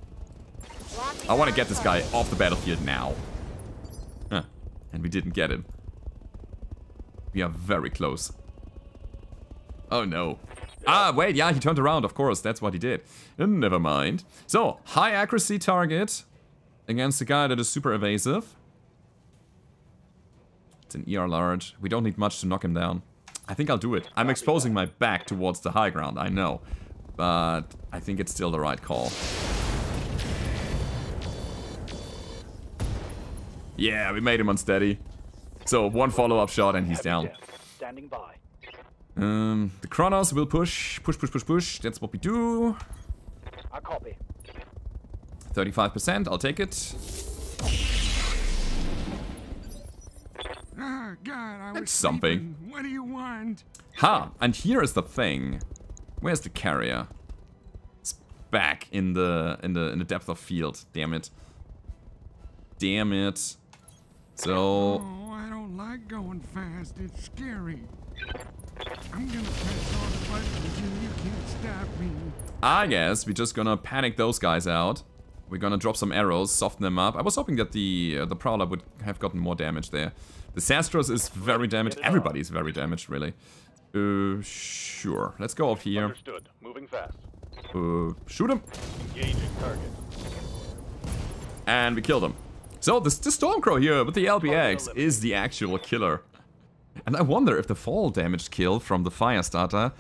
I want to get this guy off the battlefield now. Huh. And we didn't get him. We are very close. Oh no. Ah, wait, yeah, he turned around, of course, that's what he did. Uh, Never mind. So, high accuracy target against a guy that is super evasive. It's an ER large. We don't need much to knock him down. I think I'll do it. I'm exposing my back towards the high ground, I know. But I think it's still the right call. Yeah, we made him unsteady. So, one follow-up shot and he's down. Standing by. Um, the Kronos will push, push, push, push, push. That's what we do. I copy. 35%, I'll take it. Ah, God, I was That's something. sleeping. What do you want? Ha! And here is the thing. Where's the carrier? It's back in the in the in the depth of field. Damn it. Damn it. So Oh, I don't like going fast. It's scary. I'm gonna press all the buttons and you can't stop me. I guess we're just gonna panic those guys out. We're gonna drop some arrows, soften them up. I was hoping that the uh, the Prowler would have gotten more damage there. The Sastros is very damaged. Everybody is very damaged, really. Uh, sure. Let's go up here. Understood. Moving fast. Uh, shoot him. Engaging target. And we killed him. So this the Stormcrow here with the LBX is the actual killer. And I wonder if the fall damage kill from the Firestarter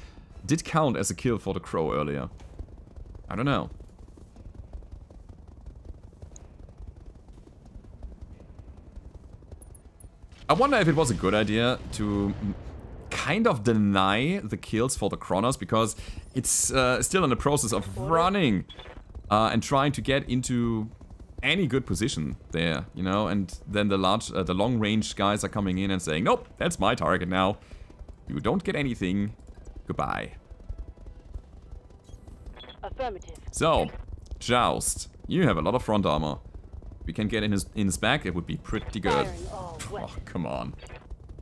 did count as a kill for the Crow earlier. I don't know. I wonder if it was a good idea to mm, kind of deny the kills for the Kronos because it's uh, still in the process of running uh, and trying to get into any good position there, you know, and then the large, uh, the long range guys are coming in and saying, nope, that's my target now. You don't get anything. Goodbye. Affirmative. So, Joust, you have a lot of front armor. We can get in his in his back, it would be pretty good. Oh, come on.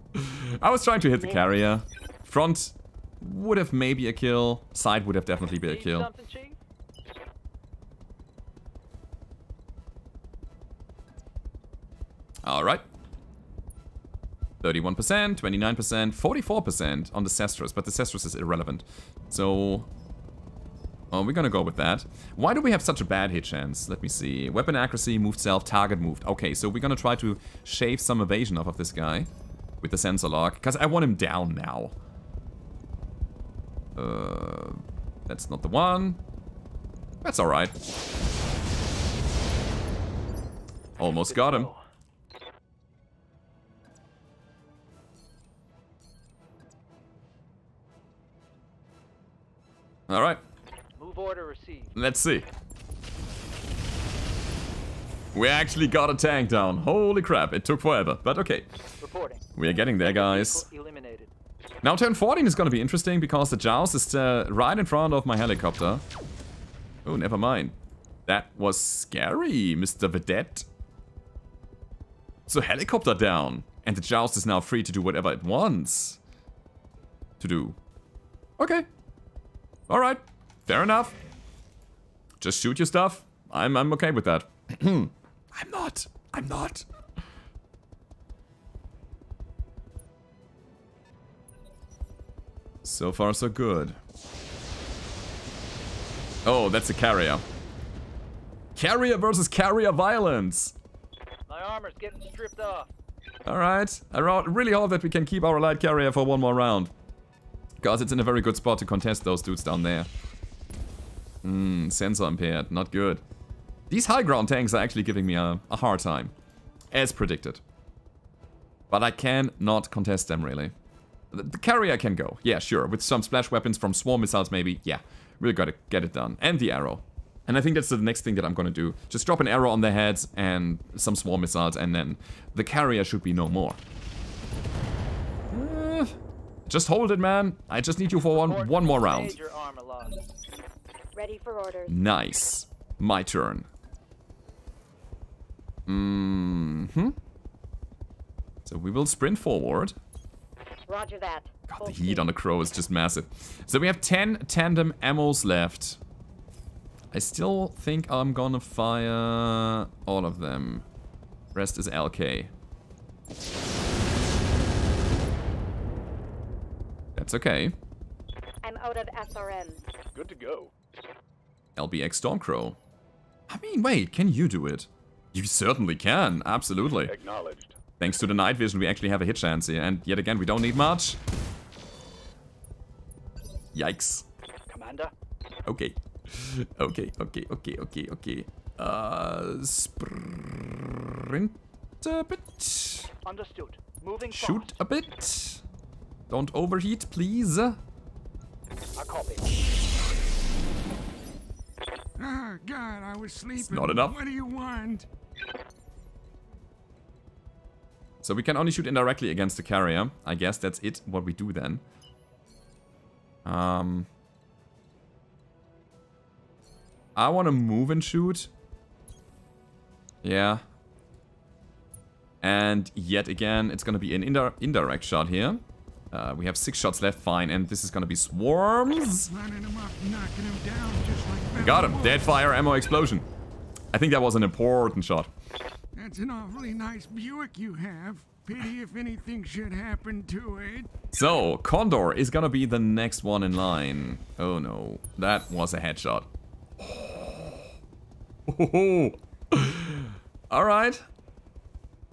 I was trying to hit the carrier. Front would have maybe a kill. Side would have definitely been a kill. 31%, 29%, 44% on the Cestros, but the Cestros is irrelevant. So, we're gonna go with that. Why do we have such a bad hit chance? Let me see. Weapon accuracy, moved self, target moved. Okay, so we're gonna try to shave some evasion off of this guy with the sensor lock, because I want him down now. Uh, that's not the one. That's alright. Almost got him. Alright, Move order received. let's see. We actually got a tank down. Holy crap, it took forever, but okay. Reporting. We are getting there, guys. Eliminated. Now turn 14 is gonna be interesting because the Joust is uh, right in front of my helicopter. Oh, never mind. That was scary, Mr. Vedette. So helicopter down. And the Joust is now free to do whatever it wants. To do. Okay. Alright. Fair enough. Just shoot your stuff. I'm, I'm okay with that. I'm not. I'm not. So far, so good. Oh, that's a carrier. Carrier versus carrier violence. My armor's getting stripped off. Alright. I really hope that we can keep our light carrier for one more round. Because it's in a very good spot to contest those dudes down there. Hmm, sensor impaired. Not good. These high ground tanks are actually giving me a, a hard time. As predicted. But I cannot contest them, really. The, the carrier can go. Yeah, sure. With some splash weapons from swarm missiles, maybe. Yeah, really gotta get it done. And the arrow. And I think that's the next thing that I'm gonna do. Just drop an arrow on their heads and some swarm missiles, and then the carrier should be no more. Just hold it, man. I just need you for one, one more round. Major armor loss. Ready for orders. Nice. My turn. Mm-hmm. So we will sprint forward. Roger that. God, the heat on the crow is just massive. So we have 10 tandem ammos left. I still think I'm gonna fire all of them. Rest is LK. That's okay. I'm out of SRM. Good to go. LBX Stormcrow. I mean, wait, can you do it? You certainly can, absolutely. Acknowledged. Thanks to the night vision, we actually have a hit chance here. And yet again, we don't need much. Yikes. Commander. Okay. Okay, okay, okay, okay, okay. Uh, sprint a bit. Understood. Moving Shoot a bit. Don't overheat, please. I copy. Ah, God, I was sleeping. not enough. What do you want? So we can only shoot indirectly against the carrier. I guess that's it, what we do then. Um, I want to move and shoot. Yeah. And yet again, it's going to be an indi indirect shot here. Uh, we have six shots left, fine, and this is going to be swarms. Him up, him like Got him. Dead fire ammo explosion. I think that was an important shot. That's an awfully nice Buick you have. Pity if anything should happen to it. So, Condor is gonna be the next one in line. Oh no, that was a headshot. Alright.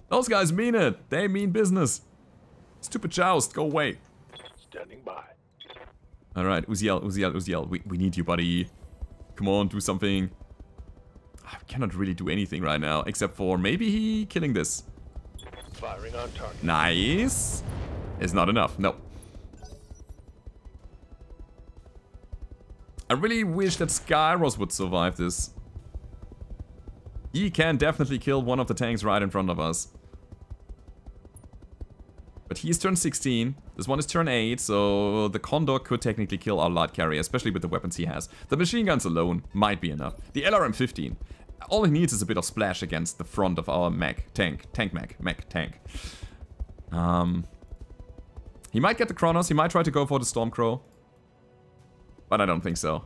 Those guys mean it. They mean business. Stupid joust, go away. Standing by. Alright, Uziel, Uziel, Uziel. We, we need you, buddy. Come on, do something. I cannot really do anything right now, except for maybe he killing this. Firing on target. Nice. Is not enough. No. I really wish that Skyros would survive this. He can definitely kill one of the tanks right in front of us. But he's turn 16. This one is turn 8, so the Condor could technically kill our light carrier, especially with the weapons he has. The machine guns alone might be enough. The LRM-15. All he needs is a bit of splash against the front of our mech tank. Tank mech. Mech tank. Um, he might get the Kronos. He might try to go for the Stormcrow. But I don't think so.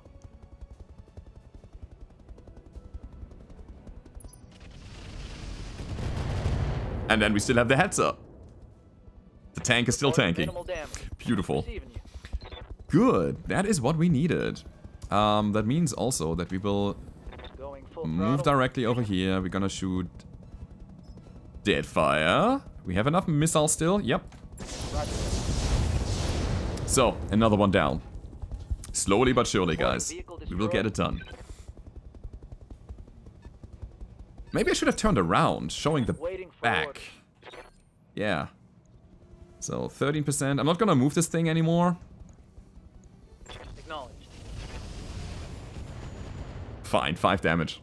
And then we still have the heads up. The tank is still tanking. Beautiful. Good. That is what we needed. Um, that means also that we will move directly over here. We're gonna shoot dead fire. We have enough missiles still. Yep. So, another one down. Slowly but surely, guys. We will get it done. Maybe I should have turned around, showing the back. Yeah. So, 13%. I'm not gonna move this thing anymore. Acknowledged. Fine, 5 damage.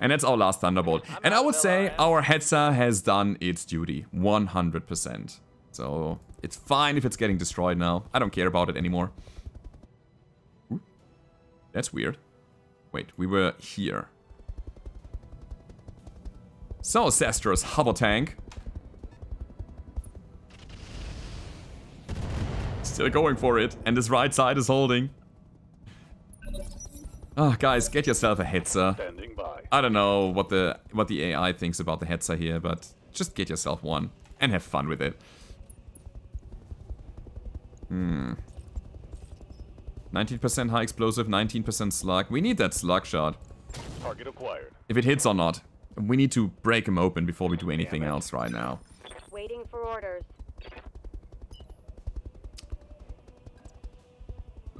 And that's our last Thunderbolt. And I would say our Hetzer has done its duty. 100%. So, it's fine if it's getting destroyed now. I don't care about it anymore. Ooh. That's weird. Wait, we were here. So, Sestros hover tank. Still going for it, and this right side is holding. Ah, guys, get yourself a Hetzer. I don't know what the what the AI thinks about the Hetzer here, but just get yourself one and have fun with it. Hmm. 19% high explosive, 19% slug. We need that slug shot. Target acquired. If it hits or not. We need to break him open before we do anything else right now.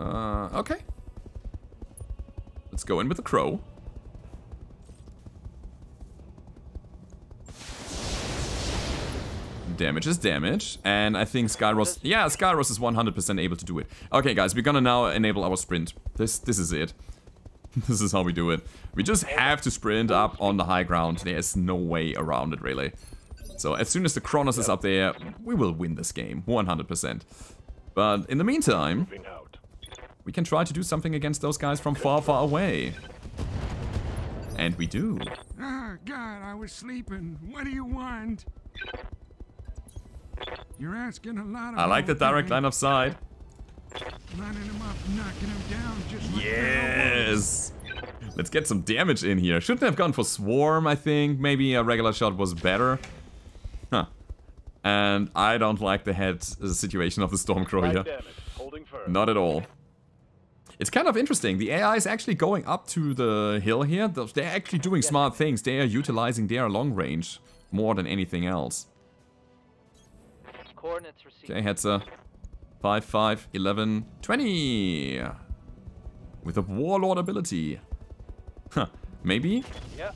Uh, okay. Let's go in with the crow. Damage is damage, and I think Skyros... Yeah, Skyros is 100% able to do it. Okay, guys, we're gonna now enable our sprint. This, this is it. this is how we do it. We just have to sprint up on the high ground. There's no way around it, really. So as soon as the Kronos is up there, we will win this game, 100%. But in the meantime. We can try to do something against those guys from far, far away. And we do. Ah, God, I was sleeping. What do you want? You're asking a lot of I like the direct guy. line of sight. Lining him up, knocking him down just like Yes! Let's get some damage in here. Shouldn't have gone for Swarm, I think. Maybe a regular shot was better. Huh. And I don't like the head uh, situation of the Stormcrow Light here. damage. Holding firm. Not at all. It's kind of interesting. The AI is actually going up to the hill here. They're actually doing smart things. They are utilizing their long range more than anything else. Coordinates received. Okay, Hetzer. 5, 5, 11, 20! With a Warlord ability. Huh. Maybe? Yep.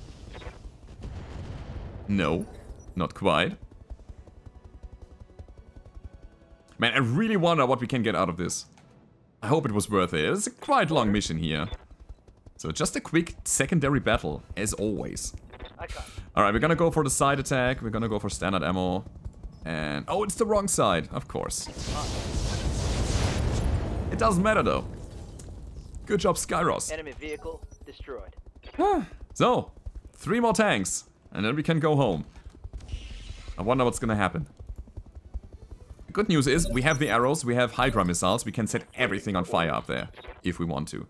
No. Not quite. Man, I really wonder what we can get out of this. I hope it was worth it. It's a quite long mission here. So just a quick secondary battle, as always. I. Alright, we're gonna go for the side attack. We're gonna go for standard ammo. And... Oh, it's the wrong side. Of course. It doesn't matter, though. Good job, Skyros. Enemy vehicle destroyed. So, three more tanks. And then we can go home. I wonder what's gonna happen. Good news is, we have the arrows, we have Hydra missiles. We can set everything on fire up there. If we want to.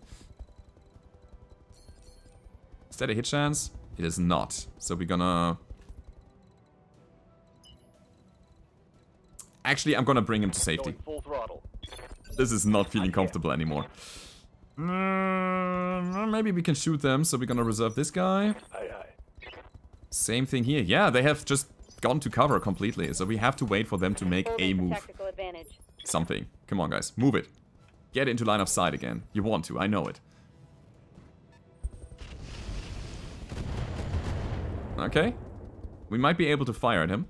Is that a hit chance? It is not. So we're gonna... Actually, I'm gonna bring him to safety. Going full throttle. This is not feeling comfortable anymore. Mm, maybe we can shoot them, so we're gonna reserve this guy. Same thing here. Yeah, they have just gone to cover completely, so we have to wait for them to make a move. Something. Come on, guys. Move it. Get into line of sight again. You want to, I know it. Okay. We might be able to fire at him.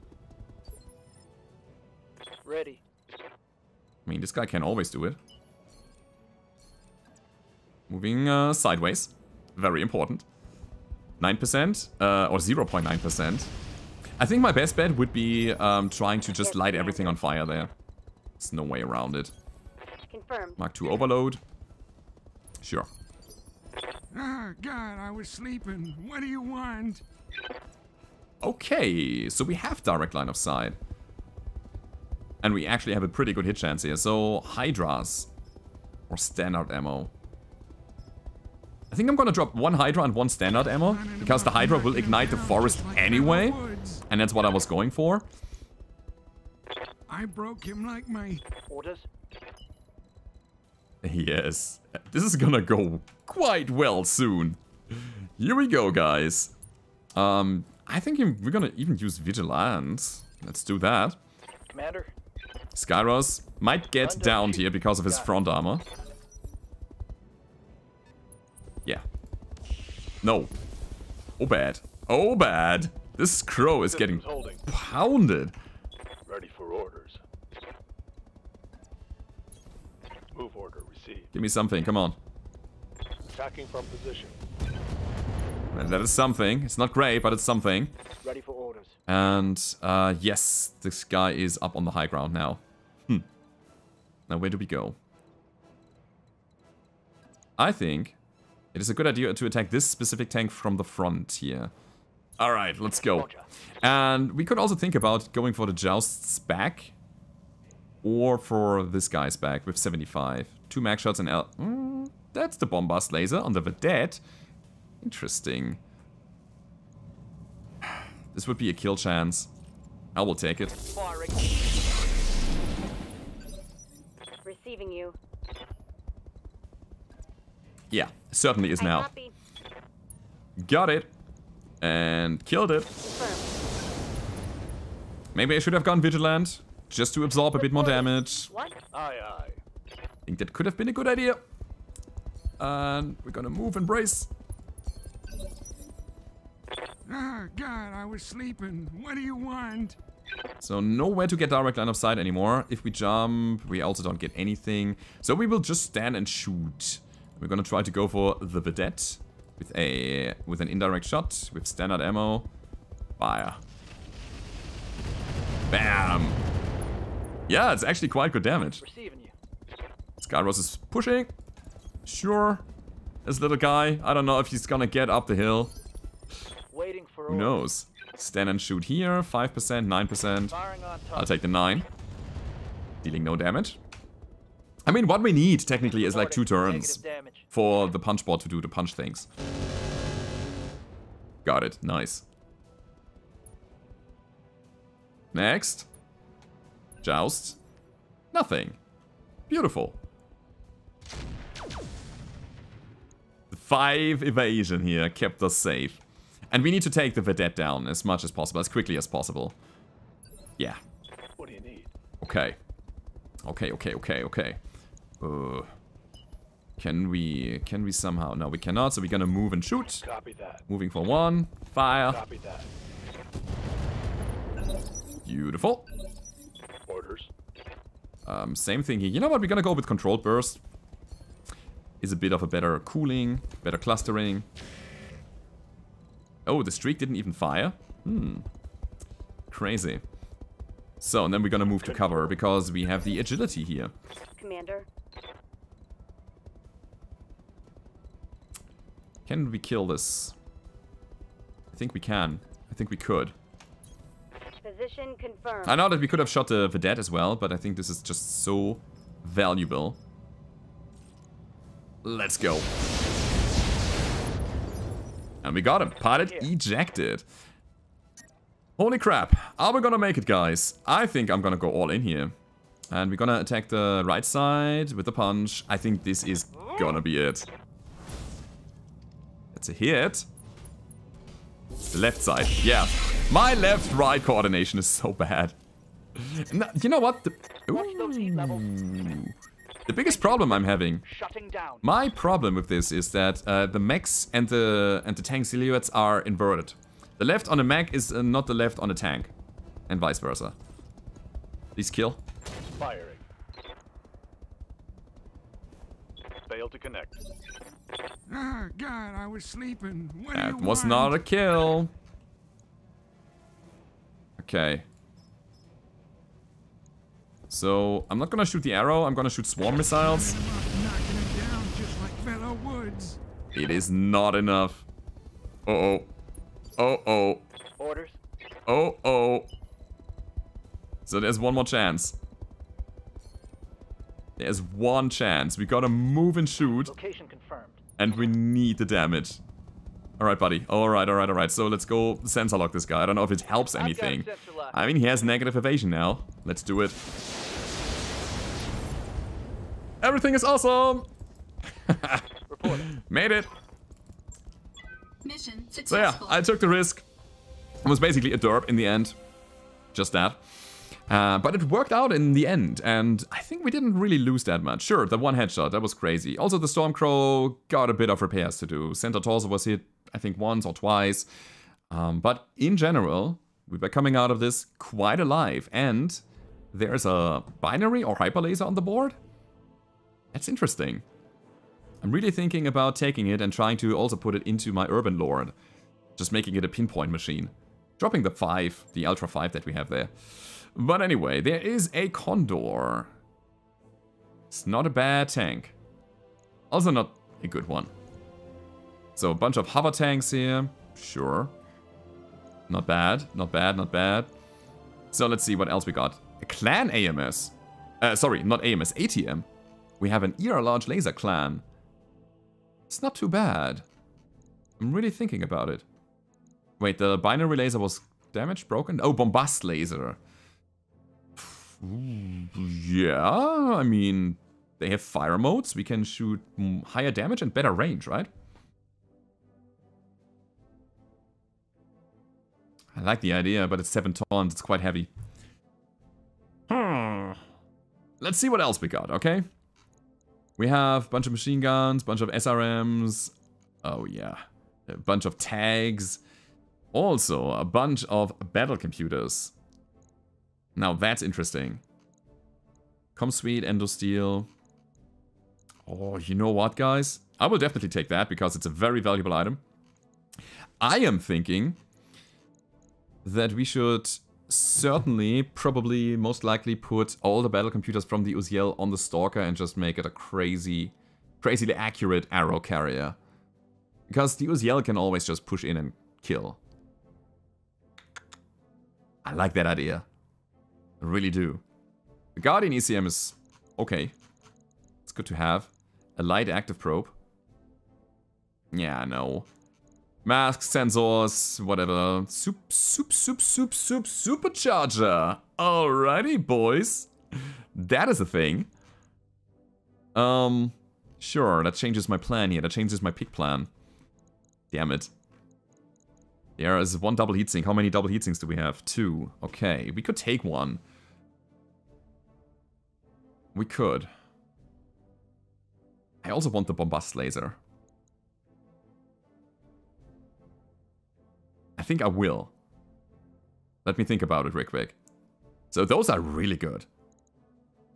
Ready. I mean, this guy can always do it. Moving uh, sideways. Very important. 9% uh, or 0.9%. I think my best bet would be um, trying to just light everything on fire there. There's no way around it. Confirmed. Mark 2 overload. Sure. Ah, God, I was sleeping. What do you want? Okay, so we have direct line of sight. And we actually have a pretty good hit chance here. So, Hydras. Or standard ammo. I think I'm gonna drop one Hydra and one standard ammo. Because the Hydra will ignite the forest anyway. And that's what I was going for. I broke him like my... Orders. Yes. This is gonna go quite well soon. Here we go, guys. Um, I think we're gonna even use Vigilance. Let's do that. Commander. Skyros might get downed here because of his front armor. Yeah. No. Oh, bad. Oh, bad. This crow is getting pounded. Ready for orders. Move order received. Give me something, come on. Attacking from position. And that is something. It's not great, but it's something. Ready for orders. And, uh, yes, this guy is up on the high ground now. Hmm. Now, where do we go? I think it is a good idea to attack this specific tank from the front here. Alright, let's go. And we could also think about going for the Joust's back. Or for this guy's back with 75. Two mag shots and L... Mm, that's the Bombast laser on the Vedette. Interesting. This would be a kill chance. I will take it. Receiving you. Yeah, certainly is now. Got it. And killed it. Maybe I should have gone Vigilant. Just to absorb a bit more damage. What? Aye, aye. I think that could have been a good idea. And we're gonna move and brace. Ah, God, I was sleeping. What do you want? So nowhere to get direct line of sight anymore. If we jump, we also don't get anything. So we will just stand and shoot. We're gonna try to go for the Vedette with a with an indirect shot with standard ammo. Fire. Bam. Yeah, it's actually quite good damage. Skyros is pushing. Sure. This little guy, I don't know if he's gonna get up the hill. Waiting for Who knows? Stand and shoot here. 5%, 9%. Firing on target. I'll take the 9. Dealing no damage. I mean, what we need technically is like two turns. For the punch bot to do the punch things. Got it. Nice. Next. Joust. Nothing. Beautiful. Five evasion here kept us safe. And we need to take the Vedette down as much as possible, as quickly as possible. Yeah. What do you need? Okay. Okay, okay, okay, okay. Uh, can we, can we somehow, no we cannot, so we're gonna move and shoot. Copy that. Moving for one, fire, Copy that. beautiful. Orders. Um, same thing here. You know what, we're gonna go with controlled burst. Is a bit of a better cooling, better clustering. Oh, the streak didn't even fire? Hmm. Crazy. So, and then we're gonna move to cover, because we have the agility here. Commander. Can we kill this? I think we can. I think we could. Position confirmed. I know that we could have shot the Vedette as well, but I think this is just so valuable. Let's go. And we got him. Pilot ejected. Holy crap. Are we gonna make it, guys? I think I'm gonna go all in here. And we're gonna attack the right side with the punch. I think this is gonna be it. A hit. The left side, yeah. My left-right coordination is so bad. No, you know what? The, Watch those heat levels. Ooh. the biggest problem I'm having, my problem with this is that uh, the mechs and the and the tank silhouettes are inverted. The left on a mech is uh, not the left on a tank. And vice versa. Please kill. Firing. Failed to connect. Ah, God, I was sleeping. What That was want? not a kill. Okay. So, I'm not gonna shoot the arrow, I'm gonna shoot swarm missiles. Him up, knocking him down just like fellow Woods. It is not enough. Uh-oh. Oh-oh. Orders. Oh-oh. So there's one more chance. There's one chance. We gotta move and shoot, Location confirmed. And we need the damage. Alright, buddy. Alright, alright, alright. So let's go sensor lock this guy. I don't know if it helps anything. I mean, he has negative evasion now. Let's do it. Everything is awesome! Made it! Mission So yeah. I took the risk. It was basically a derp in the end. Just that. Uh, but it worked out in the end, and I think we didn't really lose that much. Sure, the one headshot, that was crazy. Also, the Stormcrow got a bit of repairs to do. Center Torso was hit, I think, once or twice. Um, but in general, we were coming out of this quite alive, and there's a binary or hyperlaser on the board. That's interesting. I'm really thinking about taking it and trying to also put it into my Urban Lord. Just making it a pinpoint machine. Dropping the 5, the Ultra 5 that we have there. But anyway, there is a Condor. It's not a bad tank. Also not a good one. So a bunch of hover tanks here. Sure. Not bad, not bad, not bad. So let's see what else we got. A clan AMS. Uh, sorry, not AMS, ATM. We have an ER large laser clan. It's not too bad. I'm really thinking about it. Wait, the binary laser was damaged, broken? Oh, bombast laser. Yeah, I mean, they have fire modes. We can shoot higher damage and better range, right? I like the idea, but it's 7 tons. It's quite heavy. Hmm. Let's see what else we got, okay? We have a bunch of machine guns, bunch of SRMs. Oh yeah. A bunch of tags. Also, a bunch of battle computers. Now that's interesting. Com Suite, Endosteel. Oh, you know what, guys? I will definitely take that because it's a very valuable item. I am thinking that we should certainly, probably, most likely put all the battle computers from the Uziel on the Stalker and just make it a crazy, crazily accurate arrow carrier. Because the Uziel can always just push in and kill. I like that idea. I really do. The Guardian ECM is okay. It's good to have. A light active probe. Yeah, no. Masks, sensors, whatever. Soup, soup, soup, soup, soup, supercharger. Alrighty, boys. That is a thing. Um, sure, that changes my plan here. That changes my pick plan. Damn it. There is one double heatsink. How many double heatsinks do we have? Two. Okay, we could take one. We could. I also want the bombast laser. I think I will. Let me think about it real quick. So those are really good.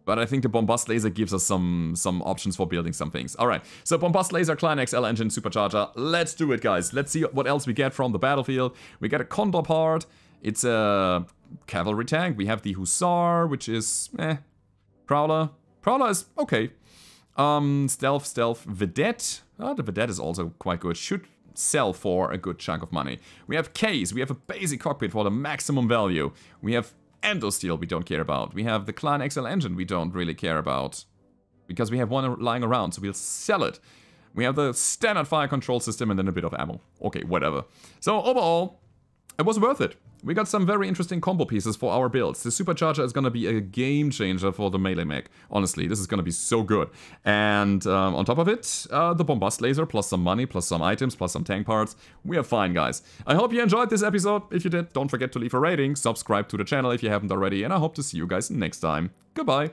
But I think the Bombast Laser gives us some some options for building some things. Alright, so Bombast Laser, Clan XL Engine, Supercharger. Let's do it, guys. Let's see what else we get from the battlefield. We get a Condor part. It's a cavalry tank. We have the Hussar, which is, eh. Prowler. Prowler is okay. Um, Stealth, Stealth, Vedette. Oh, the Vedette is also quite good. Should sell for a good chunk of money. We have Case. We have a basic cockpit for the maximum value. We have Endosteel we don't care about. We have the Clan XL engine we don't really care about. Because we have one lying around, so we'll sell it. We have the standard fire control system and then a bit of ammo. Okay, whatever. So overall, it was worth it. We got some very interesting combo pieces for our builds. The Supercharger is gonna be a game changer for the melee mech. Honestly, this is gonna be so good. And um, on top of it, uh, the Bombast Laser, plus some money, plus some items, plus some tank parts. We are fine, guys. I hope you enjoyed this episode. If you did, don't forget to leave a rating, subscribe to the channel if you haven't already, and I hope to see you guys next time. Goodbye.